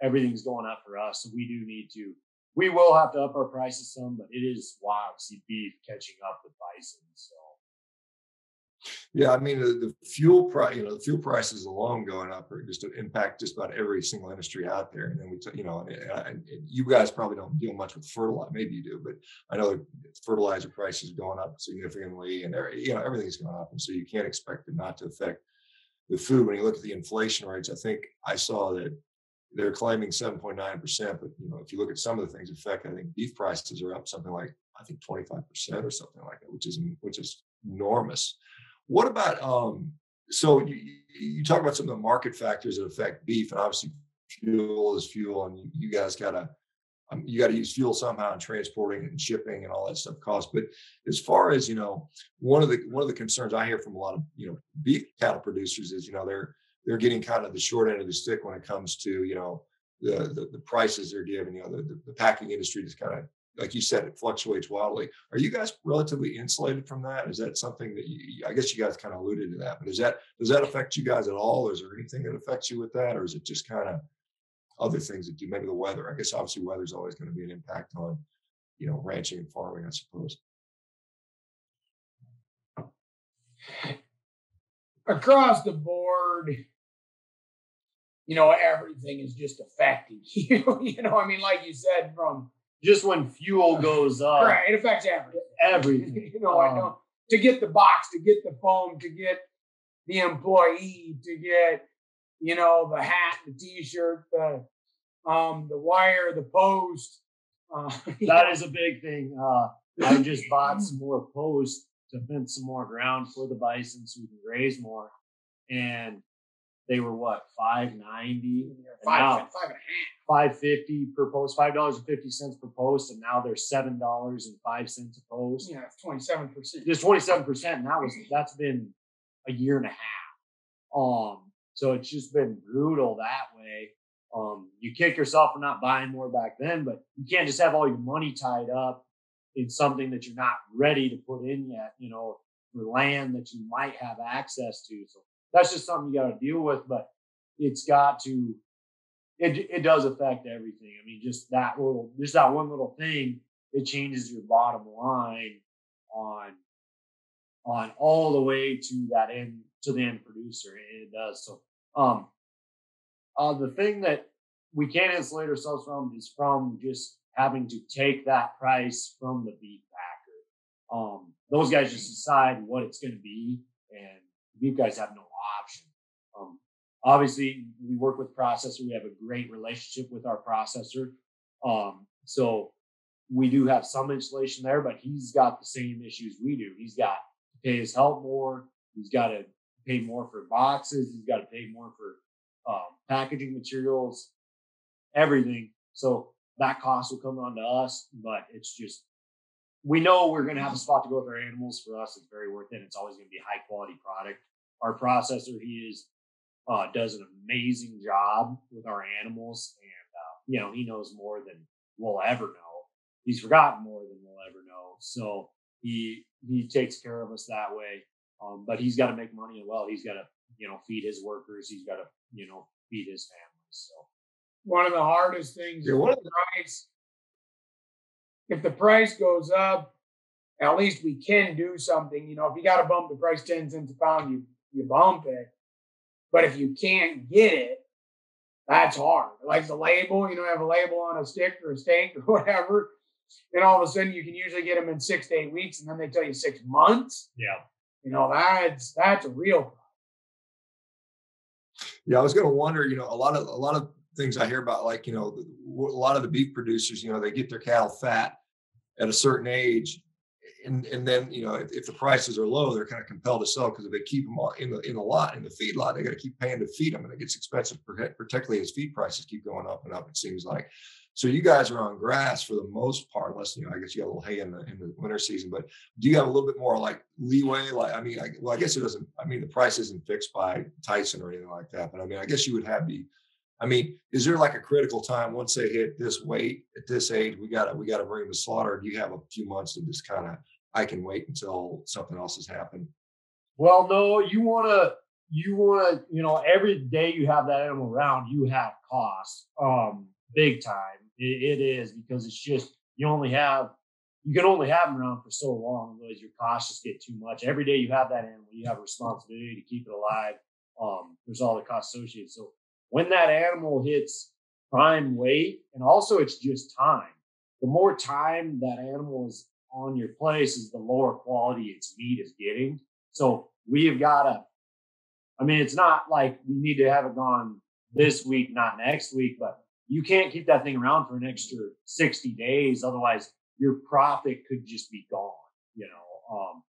Speaker 3: everything's going up for us. So we do need to, we will have to up our prices some, but it is wild to see beef catching up with bison. So
Speaker 2: yeah, I mean the, the fuel price, you know, the fuel prices alone going up are just to impact just about every single industry out there. And then we, t- you know, and, and, you guys probably don't deal much with fertilizer. Maybe you do, but I know fertilizer prices are going up significantly, and you know everything's going up, and so you can't expect it not to affect the food. When you look at the inflation rates, I think I saw that they're claiming 7.9 percent, but you know if you look at some of the things affect, I think beef prices are up something like I think 25 percent or something like that, which is which is enormous. What about um? So you, you talk about some of the market factors that affect beef, and obviously fuel is fuel, and you, guys gotta um, you got to use fuel somehow in transporting and shipping and all that stuff costs. But as far as you know, one of the one of the concerns I hear from a lot of you know beef cattle producers is you know they're they're getting kind of the short end of the stick when it comes to you know the the, the prices they're giving. You know the, the, the packing industry is kind of like you said, it fluctuates wildly. Are you guys relatively insulated from that? Is that something that you, I guess you guys kind of alluded to that, but is that, does that affect you guys at all? Is there anything that affects you with that? Or is it just kind of other things that do, maybe the weather? I guess obviously weather is always going to be an impact on, you know, ranching and farming, I suppose.
Speaker 1: Across the board, you know, everything is just affecting you. you know, I mean, like you said, from
Speaker 3: just when fuel goes up,
Speaker 1: right? It affects everything.
Speaker 3: Everything.
Speaker 1: you know, um, I know to get the box, to get the foam, to get the employee, to get you know the hat, the T-shirt, the um, the wire, the post.
Speaker 3: Uh, that know. is a big thing. Uh, I just bought some more posts to fence some more ground for the bison so we can graze more. And they were what five ninety,
Speaker 1: five, five and a half,
Speaker 3: five fifty per post, five dollars and fifty cents per post, and now they're seven dollars and five cents a post.
Speaker 1: Yeah, twenty seven percent.
Speaker 3: Just twenty seven percent, and that was that's been a year and a half. Um, so it's just been brutal that way. Um, you kick yourself for not buying more back then, but you can't just have all your money tied up in something that you're not ready to put in yet. You know, for land that you might have access to. So that's just something you got to deal with. But it's got to, it it does affect everything. I mean, just that little, just that one little thing, it changes your bottom line on on all the way to that end to the end producer. It does. So um Uh, the thing that we can't insulate ourselves from is from just having to take that price from the beef packer. Um, those guys just decide what it's going to be, and beef guys have no option. Um, obviously, we work with processor. We have a great relationship with our processor. Um, so we do have some insulation there, but he's got the same issues we do. He's got to pay his help more. He's got to pay more for boxes. He's got to pay more for um, packaging materials, everything. So that cost will come on to us, but it's just we know we're going to have a spot to go with our animals. For us, it's very worth it. It's always going to be a high quality product. Our processor, he is uh, does an amazing job with our animals, and uh, you know he knows more than we'll ever know. He's forgotten more than we'll ever know. So he he takes care of us that way. Um, but he's got to make money as well. He's got to you know feed his workers. He's got to you know feed his family. So
Speaker 1: one of the hardest things
Speaker 2: Yeah,
Speaker 1: the price. If the price goes up, at least we can do something. You know, if you got to bump the price 10 cents a pound, you, you bump it. But if you can't get it, that's hard. Like the label, you know, have a label on a stick or a steak or whatever. And all of a sudden you can usually get them in six to eight weeks and then they tell you six months.
Speaker 3: yeah,
Speaker 1: You know, that's that's a real problem.
Speaker 2: Yeah, I was going to wonder. You know, a lot of a lot of things I hear about, like you know, a lot of the beef producers, you know, they get their cattle fat at a certain age, and and then you know, if, if the prices are low, they're kind of compelled to sell because if they keep them in the in the lot in the feed lot, they got to keep paying to feed them, and it gets expensive, particularly as feed prices keep going up and up. It seems like. So you guys are on grass for the most part, unless you know, I guess you got a little hay in the in the winter season. But do you have a little bit more like leeway? Like, I mean, I, well, I guess it doesn't. I mean, the price isn't fixed by Tyson or anything like that. But I mean, I guess you would have the. I mean, is there like a critical time once they hit this weight at this age? We got to we got to bring them to slaughter. Do you have a few months to just kind of I can wait until something else has happened?
Speaker 3: Well, no, you want to, you want to, you know, every day you have that animal around, you have costs, um, big time. It, it is because it's just you only have, you can only have them around for so long, otherwise your costs just get too much. Every day you have that animal, you have a responsibility to keep it alive. Um, there's all the costs associated. So when that animal hits prime weight, and also it's just time. The more time that animal is on your place, is the lower quality its meat is getting. So we have got to, I mean, it's not like we need to have it gone this week, not next week, but you can't keep that thing around for an extra 60 days. Otherwise, your profit could just be gone, you know. Um,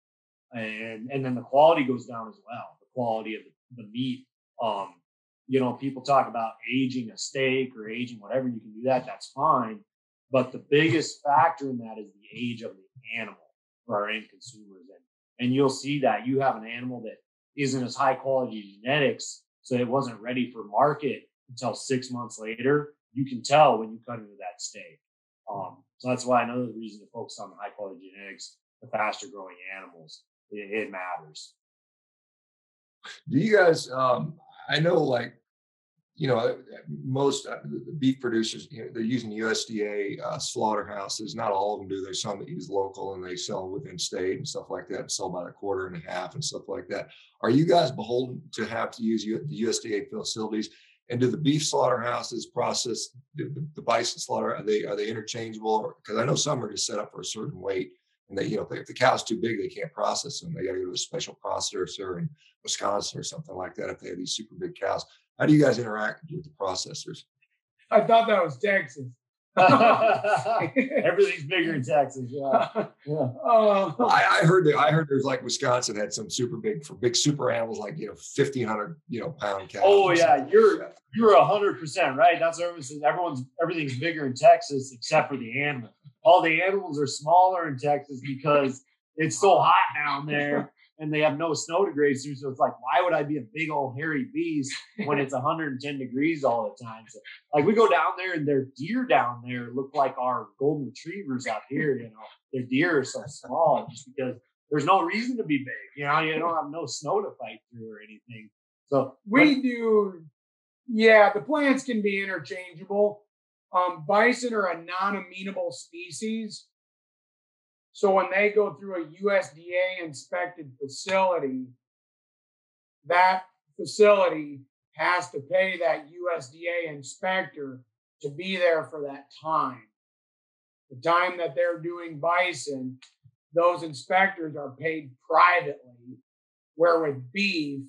Speaker 3: and, and then the quality goes down as well, the quality of the, the meat. Um, you know, people talk about aging a steak or aging whatever, you can do that, that's fine. But the biggest factor in that is the age of the animal for our end consumers. And and you'll see that you have an animal that isn't as high quality genetics, so it wasn't ready for market until six months later. You can tell when you cut into that steak. Um, so that's why another reason to focus on the high quality genetics, the faster growing animals, it, it matters.
Speaker 2: Do you guys? Um, I know, like you know, most uh, beef producers, you know, they're using USDA uh, slaughterhouses. Not all of them do. There's some that use local and they sell within state and stuff like that. and Sell about a quarter and a half and stuff like that. Are you guys beholden to have to use the USDA facilities? And do the beef slaughterhouses process the, the, bison slaughter? Are they are they interchangeable? Because I know some are just set up for a certain weight, and they you know if the cow's too big, they can't process them. They got to go to a special processor in Wisconsin or something like that if they have these super big cows. How do you guys interact with the processors?
Speaker 1: I thought that was Texas.
Speaker 3: Everything's bigger in Texas. Yeah. yeah.
Speaker 1: Uh,
Speaker 2: Well, I, I heard that I heard there's like Wisconsin had some super big for big super animals like you know fifteen hundred you know pound cows.
Speaker 3: Oh yeah, you're you're a hundred percent right. That's what. Everyone's everything's bigger in Texas except for the animal. All the animals are smaller in Texas because it's so hot down there and they have no snow to graze through. So it's like, why would I be a big old hairy beast when it's 110 degrees all the time? So like we go down there and their deer down there look like our golden retrievers out here. You know, their deer are so small just because there's no reason to be big. You know, you don't have no snow to fight through or anything. So
Speaker 1: we do, yeah, the plants can be interchangeable. Um, bison are a non amenable species. So when they go through a USDA inspected facility, that facility has to pay that USDA inspector to be there for that time. The time that they're doing bison, those inspectors are paid privately, where with beef,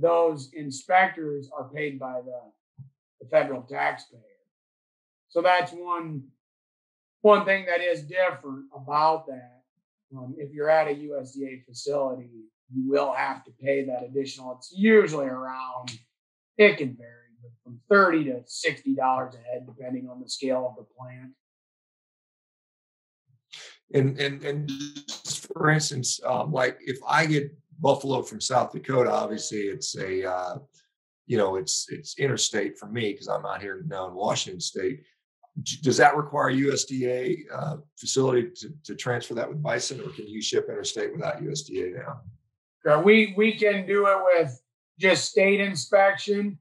Speaker 1: those inspectors are paid by the, the federal taxpayer. So that's one one thing that is different about that. Um, if you're at a USDA facility, you will have to pay that additional. It's usually around it can vary, but from thirty to sixty dollars a head, depending on the scale of the plant.
Speaker 2: And and and for instance, um, like if I get buffalo from South Dakota, obviously it's a uh, you know it's it's interstate for me because I'm out here now in Washington State. Does that require USDA uh, facility to, to transfer that with bison, or can you ship interstate without USDA now?
Speaker 1: We we can do it with just state inspection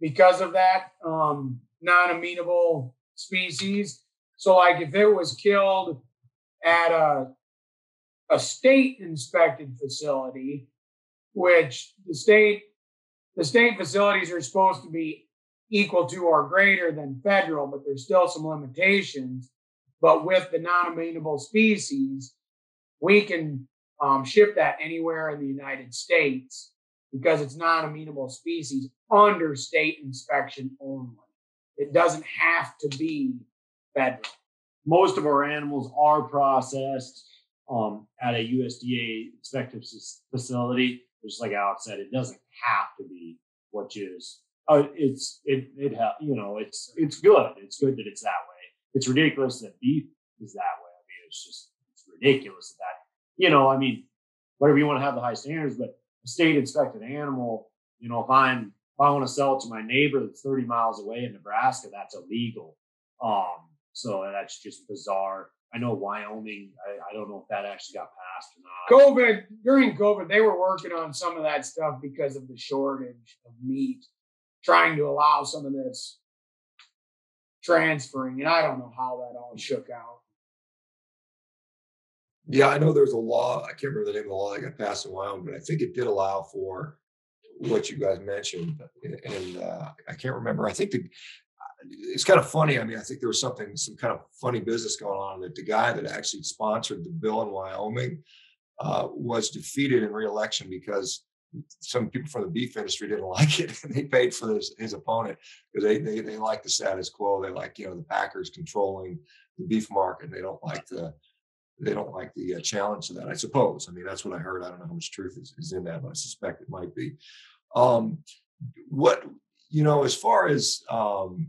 Speaker 1: because of that um, non-amenable species. So, like if it was killed at a a state inspected facility, which the state the state facilities are supposed to be equal to or greater than federal, but there's still some limitations. But with the non-amenable species, we can um, ship that anywhere in the United States because it's non-amenable species under state inspection only. It doesn't have to be federal.
Speaker 3: Most of our animals are processed um, at a USDA inspected facility. Just like Alex said, it doesn't have to be, which is uh, it's it it you know it's it's good. It's good that it's that way. It's ridiculous that beef is that way. I mean, it's just it's ridiculous that you know, I mean, whatever you want to have the high standards, but a state inspected animal, you know, if I'm if I want to sell it to my neighbor that's 30 miles away in Nebraska, that's illegal. Um, so that's just bizarre. I know Wyoming, I, I don't know if that actually got passed or
Speaker 1: not. COVID, during COVID, they were working on some of that stuff because of the shortage of meat, trying to allow some of this transferring. And I don't know how that all shook out.
Speaker 2: Yeah, I know there's a law. I can't remember the name of the law that got passed in Wyoming, but I think it did allow for what you guys mentioned. And uh, I can't remember. I think the, it's kind of funny. I mean, I think there was something, some kind of funny business going on that the guy that actually sponsored the bill in Wyoming uh, was defeated in reelection because some people from the beef industry didn't like it and they paid for his, his opponent because they, they they like the status quo. They like you know the Packers controlling the beef market. They don't like the they don't like the uh, challenge to that. I suppose. I mean, that's what I heard. I don't know how much truth is, is in that, but I suspect it might be. Um, what you know, as far as um,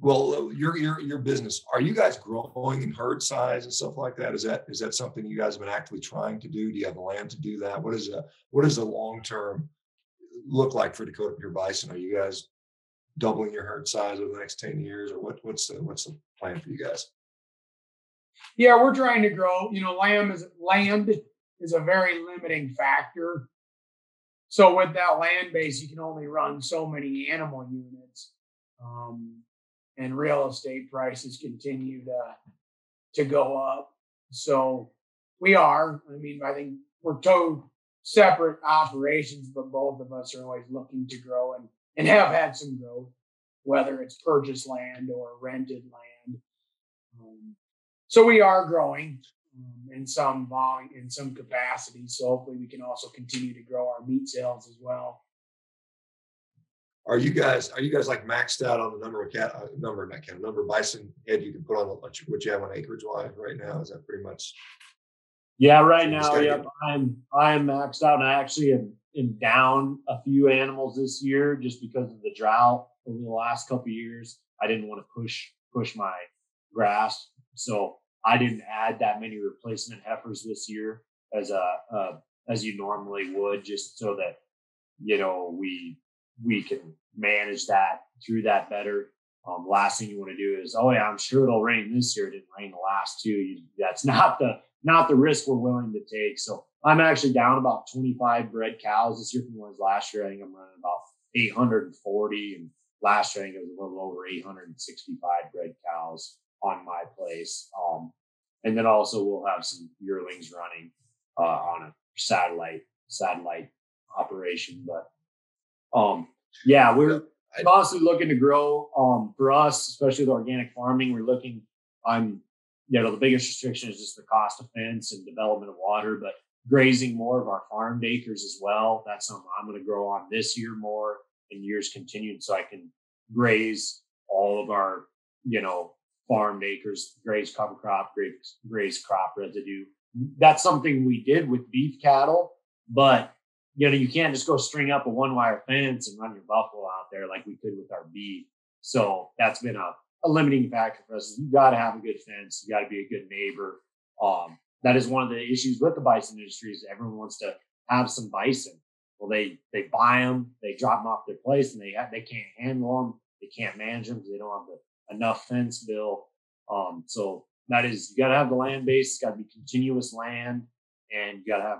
Speaker 2: well, your your your business. Are you guys growing in herd size and stuff like that? Is that is that something you guys have been actively trying to do? Do you have the land to do that? What is a what does a long term look like for Dakota Pure Bison? Are you guys doubling your herd size over the next ten years, or what? What's the what's the plan for you guys?
Speaker 1: Yeah, we're trying to grow. You know, lamb is land is a very limiting factor. So with that land base, you can only run so many animal units, um, and real estate prices continue to to go up. So we are. I mean, I think we're two separate operations, but both of us are always looking to grow and and have had some growth, whether it's purchased land or rented land. Um, so we are growing um, in some volume, in some capacity. So hopefully we can also continue to grow our meat sales as well.
Speaker 2: Are you guys are you guys like maxed out on the number of cat uh, number not cat number of bison head you can put on the what you have on acreage wise right now? Is that pretty much?
Speaker 3: Yeah, right now, yep. I'm I'm maxed out, and I actually am, am down a few animals this year just because of the drought over the last couple years. I didn't want to push push my grass, so I didn't add that many replacement heifers this year as a uh, as you normally would, just so that you know we we can manage that through that better. Um, last thing you want to do is, oh yeah, I'm sure it'll rain this year. It didn't rain the last two. You, that's not the not the risk we're willing to take. So I'm actually down about 25 bred cows this year from was last year. I think I'm running about 840, and last year I think it was a little over 865 bred cows on my place. Um, and then also we'll have some yearlings running uh, on a satellite satellite operation. But Um, yeah, we're constantly looking to grow. Um, for us, especially with organic farming, we're looking. I'm, you know, the biggest restriction is just the cost of fence and development of water, but grazing more of our farmed acres as well. That's something I'm going to grow on this year more and years continued, so I can graze all of our, you know, farmed acres, graze cover crop, graze, graze crop residue. That's something we did with beef cattle, but you know, you can't just go string up a one wire fence and run your buffalo out there like we could with our beef. So that's been a, a limiting factor for us. You got to have a good fence. You got to be a good neighbor. Um, that is one of the issues with the bison industry is everyone wants to have some bison. Well, they they buy them, they drop them off their place, and they they can't handle them. They can't manage them because they don't have the, enough fence bill. Um, so that is you got to have the land base. Got to be continuous land, and you got to have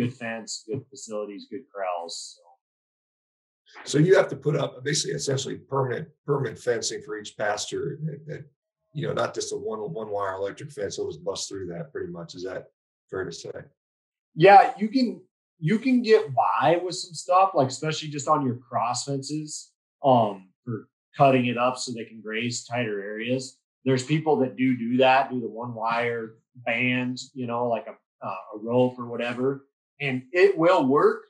Speaker 3: good fence, good facilities, good corrals. So.
Speaker 2: So you have to put up basically essentially permanent permanent fencing for each pasture that, that you know, not just a one one wire electric fence. It'll just bust through that pretty much. Is that fair to say?
Speaker 3: Yeah, you can you can get by with some stuff, like especially just on your cross fences, um, for cutting it up so they can graze tighter areas. There's people that do do that, do the one wire bands, you know, like a uh, a rope or whatever, and it will work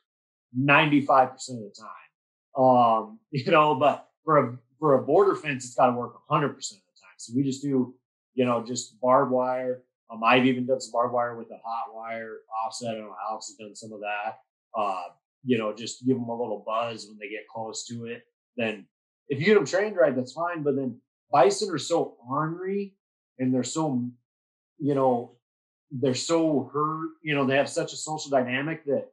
Speaker 3: 95% of the time. Um, you know, but for a for a border fence, it's got to work 100% of the time. So we just do, you know, just barbed wire. Um, I've even done some barbed wire with a hot wire offset. I know Alex has done some of that. Uh, you know, just give them a little buzz when they get close to it. Then if you get them trained right, that's fine. But then bison are so ornery and they're so, you know, they're so hurt. You know, they have such a social dynamic that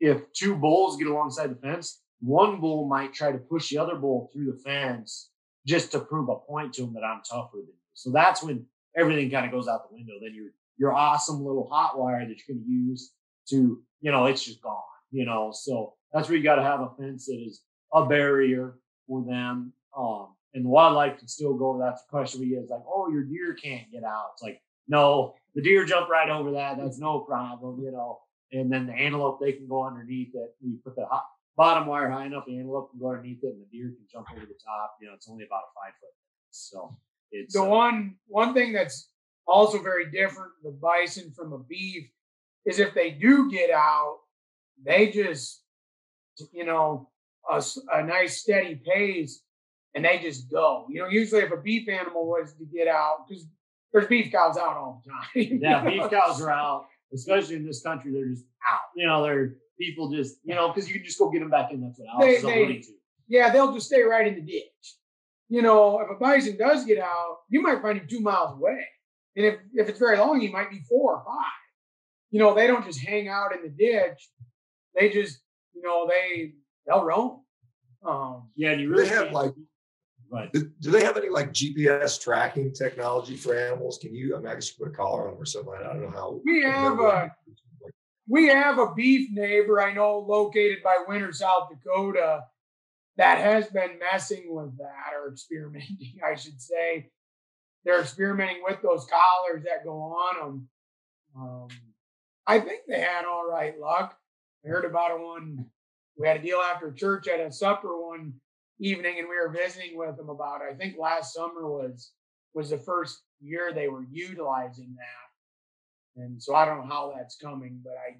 Speaker 3: if two bulls get alongside the fence, one bull might try to push the other bull through the fence just to prove a point to them that I'm tougher than you. So that's when everything kind of goes out the window. Then your your awesome little hot wire that you're going to use to, you know, it's just gone. You know, so that's where you got to have a fence that is a barrier for them. Um, and the wildlife can still go. That's the question we get. It's like, oh, your deer can't get out. It's like, no, the deer jump right over that. That's no problem, you know. And then the antelope, they can go underneath it. You put the hot, bottom wire high enough, the antelope can go underneath it, and the deer can jump over the top. You know, it's only about a five foot. So it's
Speaker 1: the uh, one one thing that's also very different the bison from a beef is if they do get out, they just you know a, a nice steady pace and they just go. You know, usually if a beef animal was to get out, because there's beef cows out all the time.
Speaker 3: yeah, beef cows are out, especially in this country. They're just out. You know, they're people just, you know, because you can just go get them back in. That's what Alex they, they, to.
Speaker 1: Yeah, they'll just stay right in the ditch. You know, if a bison does get out, you might find him two miles away. And if, if it's very long, he might be four or five. You know, they don't just hang out in the ditch. They just, you know, they they'll roam.
Speaker 3: Um, yeah, and you really
Speaker 2: they have like Right. Do, do, they have any like GPS tracking technology for animals? Can you? I, mean, I guess you put a collar on them or something. I don't know how.
Speaker 1: We have a we have a beef neighbor I know located by Winner, South Dakota, that has been messing with that or experimenting, I should say. They're experimenting with those collars that go on them. Um, I think they had all right luck. I heard about it one. We had a deal after church at a supper one evening, and we were visiting with them about it. I think last summer was was the first year they were utilizing that. And so I don't know how that's coming, but I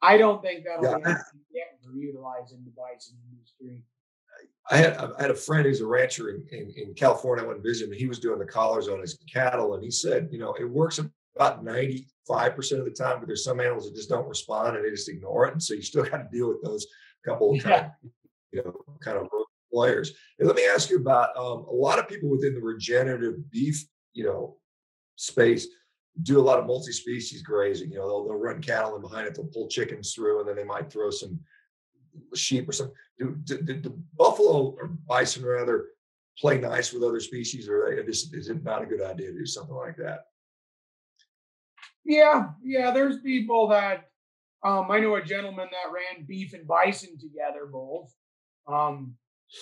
Speaker 1: I don't think that'll yeah. be yet for utilizing the bison industry.
Speaker 2: I had I had a friend who's a rancher in, in, in California. I went to visit him. He was doing the collars on his cattle, and he said, you know, it works about ninety five percent of the time, but there's some animals that just don't respond and they just ignore it, and so you still got to deal with those couple of yeah. You know, kind of players. And let me ask you about um, a lot of people within the regenerative beef, you know, space do a lot of multi-species grazing. You know, they'll, they'll run cattle and behind it they'll pull chickens through, and then they might throw some sheep or something. Do, do, do, do buffalo or bison rather play nice with other species, or is, is it not a good idea to do something like that?
Speaker 1: Yeah, yeah. There's people that um, I know a gentleman that ran beef and bison together both. Um,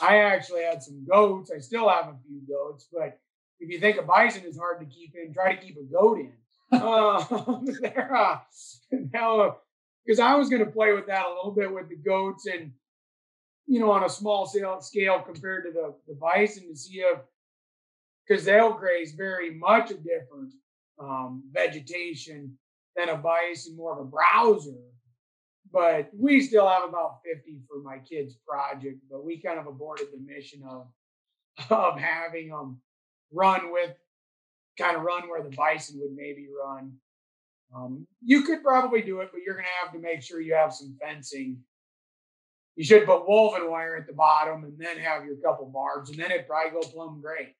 Speaker 1: I actually had some goats. I still have a few goats, but if you think a bison is hard to keep in, try to keep a goat in. uh, uh, because I was going to play with that a little bit with the goats, and you know, on a small scale, scale compared to the, the bison to see if, because they'll graze very much a different um, vegetation than a bison, more of a browser. But we still have about 50 for my kids' project, but we kind of aborted the mission of of having them run with kind of run where the bison would maybe run. Um, you could probably do it, but you're going to have to make sure you have some fencing. You should put woven wire at the bottom and then have your couple barbs, and then it'd probably go plumb great.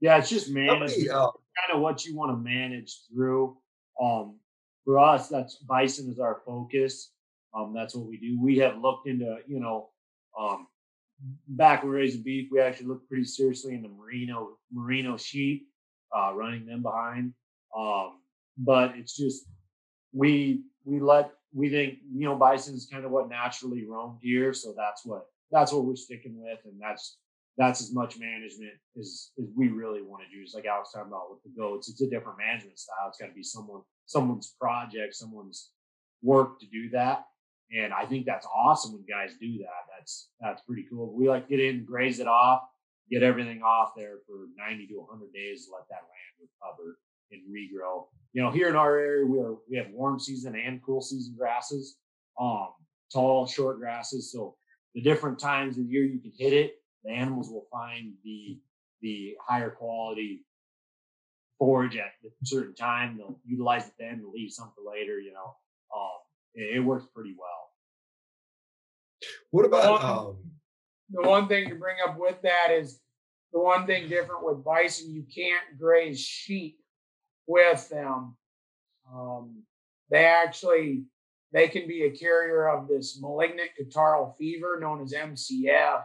Speaker 3: Yeah, it's just management. Uh, kind of what you want to manage through. Um, for us, that's bison is our focus. Um, that's what we do. We have looked into, you know, um, back when raising beef, we actually looked pretty seriously into merino merino sheep, uh, running them behind. Um, but it's just we we let we think you know bison is kind of what naturally roamed here, so that's what that's what we're sticking with, and that's that's as much management as, as we really want to do. Just like was talking about with the goats, it's a different management style. It's got to be someone someone's project, someone's work to do that. And I think that's awesome when guys do that. That's that's pretty cool. We like get in, graze it off, get everything off there for 90 to 100 days, let that land recover and regrow. You know, here in our area, we are we have warm season and cool season grasses, um, tall, short grasses. So the different times of the year you can hit it, the animals will find the the higher quality forage at a certain time. They'll utilize it then, they'll leave some for later. You know, um, it, it works pretty well.
Speaker 2: What about um,
Speaker 1: the one thing to bring up with that is the one thing different with bison, you can't graze sheep with them. Um, they actually they can be a carrier of this malignant catarrhal fever known as MCF,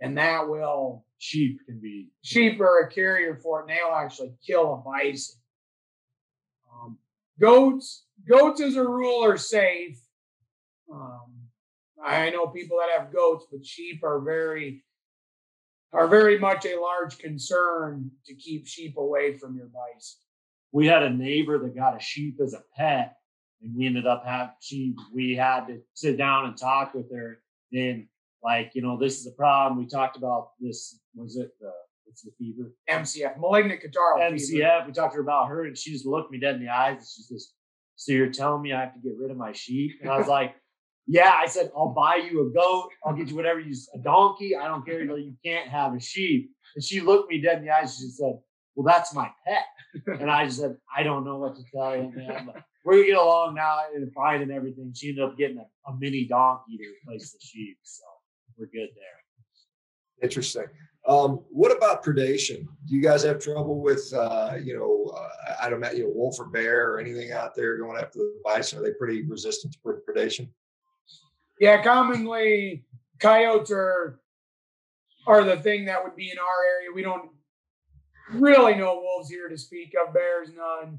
Speaker 1: and that will
Speaker 3: sheep can be
Speaker 1: sheep are a carrier for it, and they'll actually kill a bison. Um, goats goats as a rule are safe. Um, I know people that have goats, but sheep are very are very much a large concern to keep sheep away from your bison.
Speaker 3: We had a neighbor that got a sheep as a pet, and we ended up having she we had to sit down and talk with her. And like, you know, this is a problem. We talked about this. Was it the what's the fever?
Speaker 1: MCF, malignant catarrhal
Speaker 3: MCF. Fever. We talked to her about her, and she just looked me dead in the eyes. And she says, "So you're telling me I have to get rid of my sheep?" And I was like. Yeah, I said, I'll buy you a goat. I'll get you whatever you a donkey. I don't care. You can't have a sheep. And she looked me dead in the eyes. and She said, Well, that's my pet. And I just said, I don't know what to tell you, man. But we're gonna get along now and fine and everything. She ended up getting a, a mini donkey to replace the sheep. So we're good there.
Speaker 2: Interesting. Um, what about predation? Do you guys have trouble with, uh, you know, uh, I don't know, you know, wolf or bear or anything out there going after the bison? Are they pretty resistant to predation?
Speaker 1: Yeah, commonly coyotes are are the thing that would be in our area. We don't really know wolves here to speak of. Bears, none.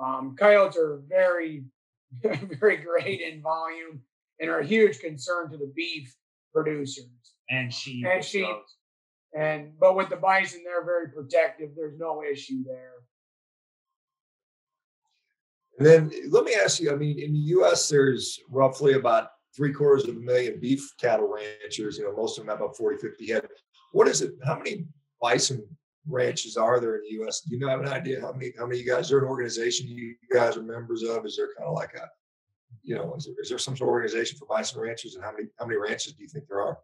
Speaker 1: Um, coyotes are very, very great in volume and are a huge concern to the beef producers
Speaker 3: and sheep
Speaker 1: and sheep. And but with the bison, they're very protective. There's no issue there.
Speaker 2: And then let me ask you. I mean, in the U.S., there's roughly about three quarters of a million beef cattle ranchers. You know, most of them have about 40, 50 head. What is it? How many bison ranches are there in the U.S.? Do you know, have an idea how many? How many you guys? Is there an organization you guys are members of? Is there kind of like a, you know, is there, is there some sort of organization for bison ranchers? And how many how many ranches do you think there are?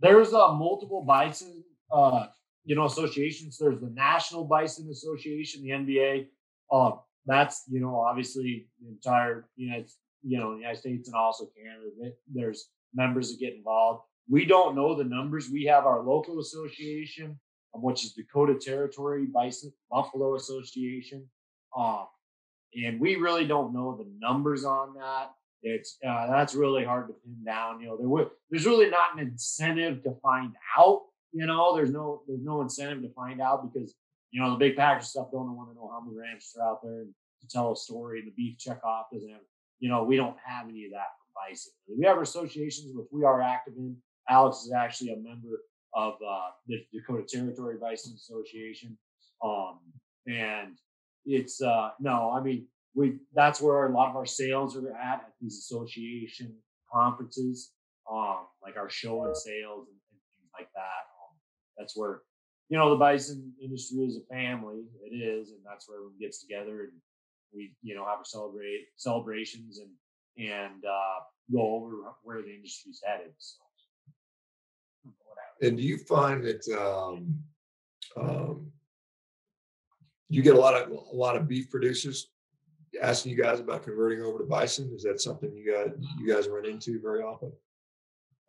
Speaker 3: There's uh, multiple bison, uh, you know, associations. There's the National Bison Association, the NBA. Uh, that's you know obviously the entire United you know, the United States and also Canada. There's members that get involved. We don't know the numbers. We have our local association, um, which is Dakota Territory Bison Buffalo Association, um, and we really don't know the numbers on that. It's uh, that's really hard to pin down. You know, there there's really not an incentive to find out. You know, there's no there's no incentive to find out because you know the big package stuff don't want to know how many ranches are out there and to tell a story. The beef check off doesn't have you know, we don't have any of that for bison. We have associations which we are active in. Alex is actually a member of uh, the Dakota Territory Bison Association, um, and it's uh, no, I mean we that's where a lot of our sales are at at these association conferences. um, like our show and sales and, and things like that. Um, that's where you know the bison industry is a family. It is, and that's where everyone gets together and we you know have our celebrate celebrations and and uh, go over where the industry's headed. So.
Speaker 2: And do you find that um, um, you get a lot of a lot of beef producers asking you guys about converting over to bison? Is that something you guys you mm. guys run into very often?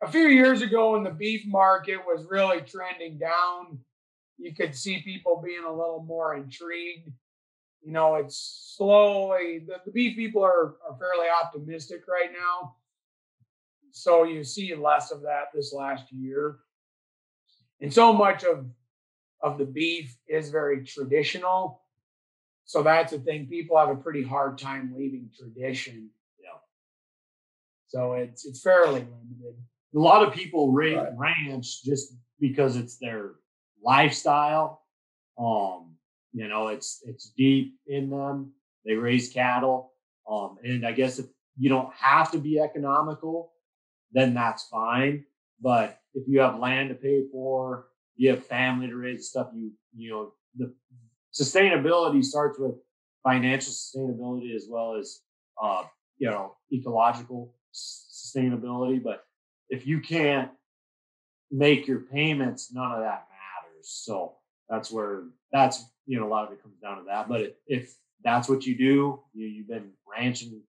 Speaker 1: A few years ago, when the beef market was really trending down, you could see people being a little more intrigued. You know, it's slowly the, the beef people are, are fairly optimistic right now. So you see less of that this last year. And so much of of the beef is very traditional. So that's the thing. People have a pretty hard time leaving tradition.
Speaker 3: Yeah.
Speaker 1: So it's it's fairly limited.
Speaker 3: A lot of people raise right. ranch just because it's their lifestyle. Um, you know, it's it's deep in them. They raise cattle. Um, and I guess if you don't have to be economical, then that's fine. But if you have land to pay for, you have family to raise stuff, you you know, the sustainability starts with financial sustainability as well as uh, you know, ecological sustainability. But if you can't make your payments, none of that matters. So that's where that's you know a lot of it comes down to that. But if that's what you do, you, you've been ranching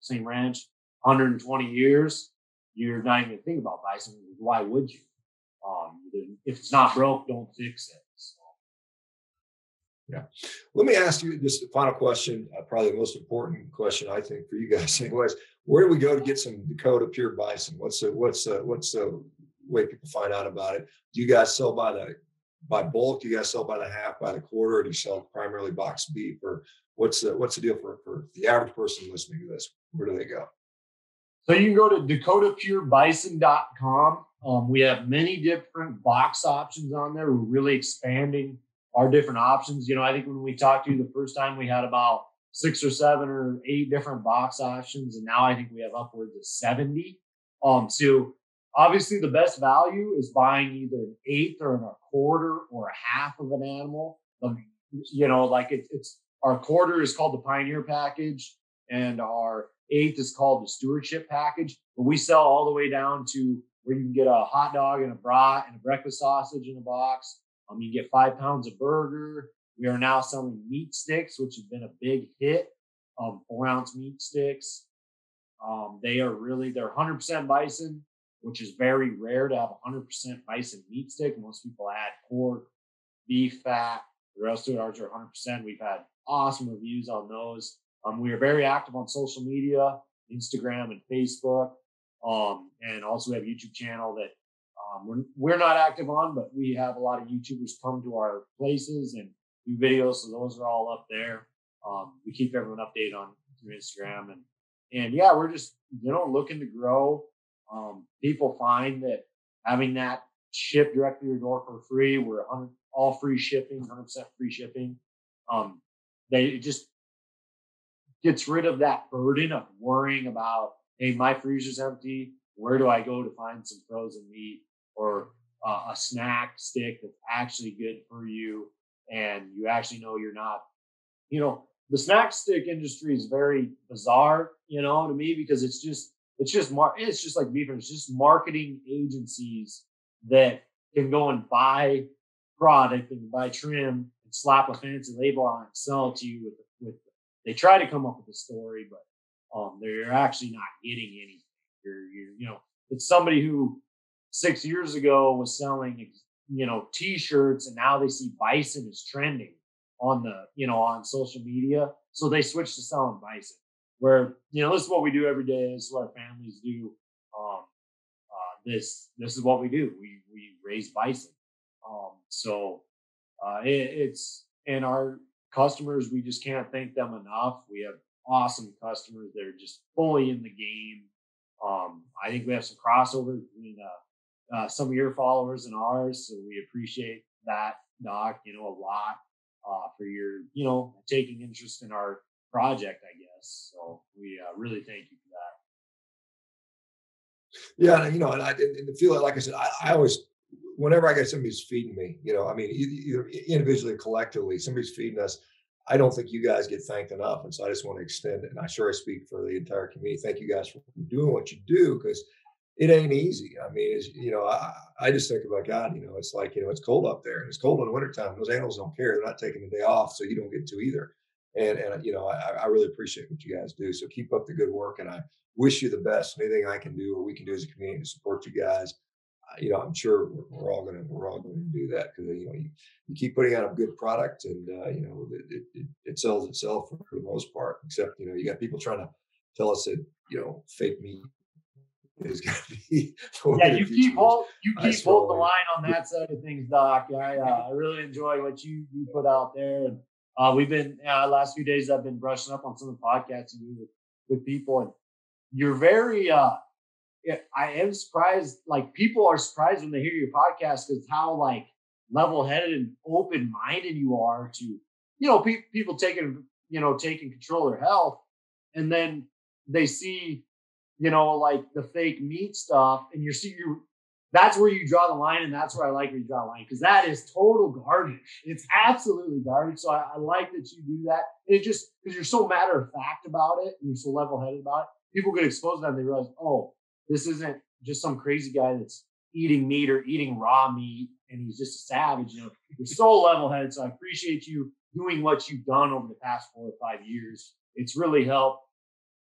Speaker 3: same ranch 120 years, you're not even thinking about bison. Why would you? Um, if it's not broke, don't fix it.
Speaker 2: Yeah. Let me ask you this final question, uh, probably the most important question I think for you guys, anyways. Where do we go to get some Dakota pure bison? What's the what's the what's the way people find out about it? Do you guys sell by the by bulk? Do you guys sell by the half, by the quarter, or do you sell primarily box beef? Or what's the what's the deal for, for the average person listening to this? Where do they go?
Speaker 3: So you can go to dakotapurebison.com. Um, we have many different box options on there. We're really expanding our different options. You know, I think when we talked to you the first time, we had about six or seven or eight different box options, and now I think we have upwards of 70. Um, so obviously the best value is buying either an eighth or a quarter or a half of an animal. Um, you know, like it, it's our quarter is called the Pioneer package, and our eighth is called the Stewardship package. But we sell all the way down to where you can get a hot dog and a brat and a breakfast sausage in a box. Um, you get five pounds of burger. We are now selling meat sticks, which has been a big hit. Um, four ounce meat sticks. Um, they are really they're 100% bison, which is very rare to have 100% bison meat stick. Most people add pork, beef fat. The rest of ours are 100%. We've had awesome reviews on those. Um, we are very active on social media, Instagram and Facebook. Um, and also we have a YouTube channel that um, we're, we're not active on, but we have a lot of YouTubers come to our places and do videos. So those are all up there. Um, we keep everyone updated on through Instagram and, and yeah, we're just, you know, looking to grow. Um, people find that having that shipped directly to your door for free, we're all free shipping, 100% free shipping. Um, they just gets rid of that burden of worrying about hey, my freezer's empty. Where do I go to find some frozen meat or uh, a snack stick that's actually good for you? And you actually know you're not, you know, the snack stick industry is very bizarre, you know, to me because it's just, it's just mar- it's just like beef. It's just marketing agencies that can go and buy product and buy trim and slap a fancy label on it, and sell it to you with, with. They try to come up with a story, but um, they're actually not getting anything. You're, you're, you know, it's somebody who six years ago was selling, you know, t-shirts and now they see bison is trending on the, you know, on social media. So they switched to selling bison where, you know, this is what we do every day. This is what our families do. Um, uh, this, this is what we do. We, we raise bison. Um, so, uh, it, it's, and our customers, we just can't thank them enough. We have awesome customers. They're just fully in the game. Um, I think we have some crossover between uh, uh, some of your followers and ours, so we appreciate that, Doc. You know, a lot uh, for your, you know, taking interest in our project. I guess so. We uh, really thank you for that.
Speaker 2: Yeah, you know, and I feel like I said, I, I always whenever I get somebody's feeding me, you know, I mean, either individually or collectively, somebody's feeding us. I don't think you guys get thanked enough. And so I just want to extend. And I sure I speak for the entire community. Thank you guys for doing what you do because it ain't easy. I mean, you know, I, I just think about God, you know, it's like, you know, it's cold up there and it's cold in the wintertime. Those animals don't care. They're not taking the day off. So you don't get to either. And, and you know, I, I really appreciate what you guys do. So keep up the good work. And I wish you the best. Anything I can do or we can do as a community to support you guys you know, I'm sure we're, we're all going to we're all going to do that because you know you, you keep putting out a good product and uh, you know it, it, it, sells itself for, the most part. Except you know you got people trying to tell us that you know fake meat is going to be.
Speaker 3: yeah, you keep hold you keep hold the line on that side of things, Doc. I uh, I really enjoy what you you put out there, and uh, we've been uh, last few days I've been brushing up on some of the podcasts you do with, with people, and you're very uh I am surprised. Like people are surprised when they hear your podcast because how like level-headed and open-minded you are to, you know, pe- people taking you know taking control of their health, and then they see, you know, like the fake meat stuff, and you're see you. That's where you draw the line, and that's where I like where you draw the line because that is total garbage. It's absolutely garbage. So I, I like that you do that. It just because you're so matter of fact about it, and you're so level-headed about it. People get exposed to that, and they realize, oh, this isn't just some crazy guy that's eating meat or eating raw meat and he's just a savage. You know, you're so level headed. So I appreciate you doing what you've done over the past four or five years. It's really helped.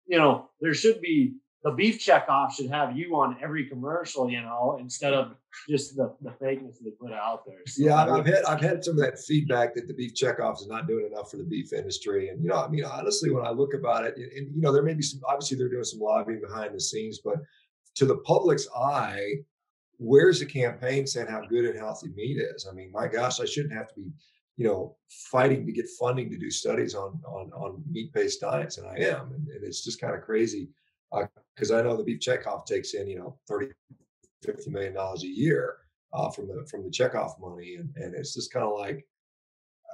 Speaker 3: You know, there should be the beef checkoff should have you on every commercial, you know, instead of just the, the fakeness they put out there.
Speaker 2: So yeah, I've had I've had some of that feedback that the beef checkoff is not doing enough for the beef industry. And you know, I mean, honestly, when I look about it, and, and you know, there may be some obviously they're doing some lobbying behind the scenes, but to the public's eye, where's the campaign saying how good and healthy meat is? I mean, my gosh, I shouldn't have to be, you know, fighting to get funding to do studies on on on meat-based diets, and I am, and, and it's just kind of crazy uh, because I know the beef checkoff takes in, you know, 30, 50 million dollars a year uh, from the from the checkoff money, and and it's just kind of like,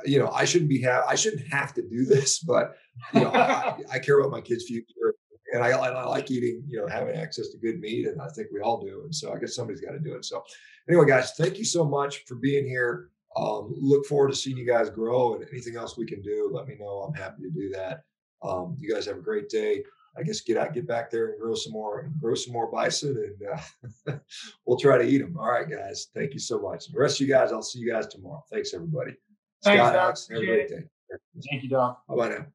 Speaker 2: you know, I shouldn't be have I shouldn't have to do this, but you know, I, I care about my kids' future and I, I, like eating, you know, having access to good meat, and I think we all do. And so I guess somebody's got to do it. So anyway, guys, thank you so much for being here. Um, look forward to seeing you guys grow, and anything else we can do, let me know. I'm happy to do that. Um, you guys have a great day. I guess get out, get back there, and grow some more, grow some more bison, and uh, we'll try to eat them. All right, guys. Thank you so much. the rest of you guys, I'll see you guys tomorrow. Thanks, everybody.
Speaker 1: Thanks, Scott, Doc.
Speaker 3: Have a great day. Thank you, Doc.
Speaker 2: Bye bye now.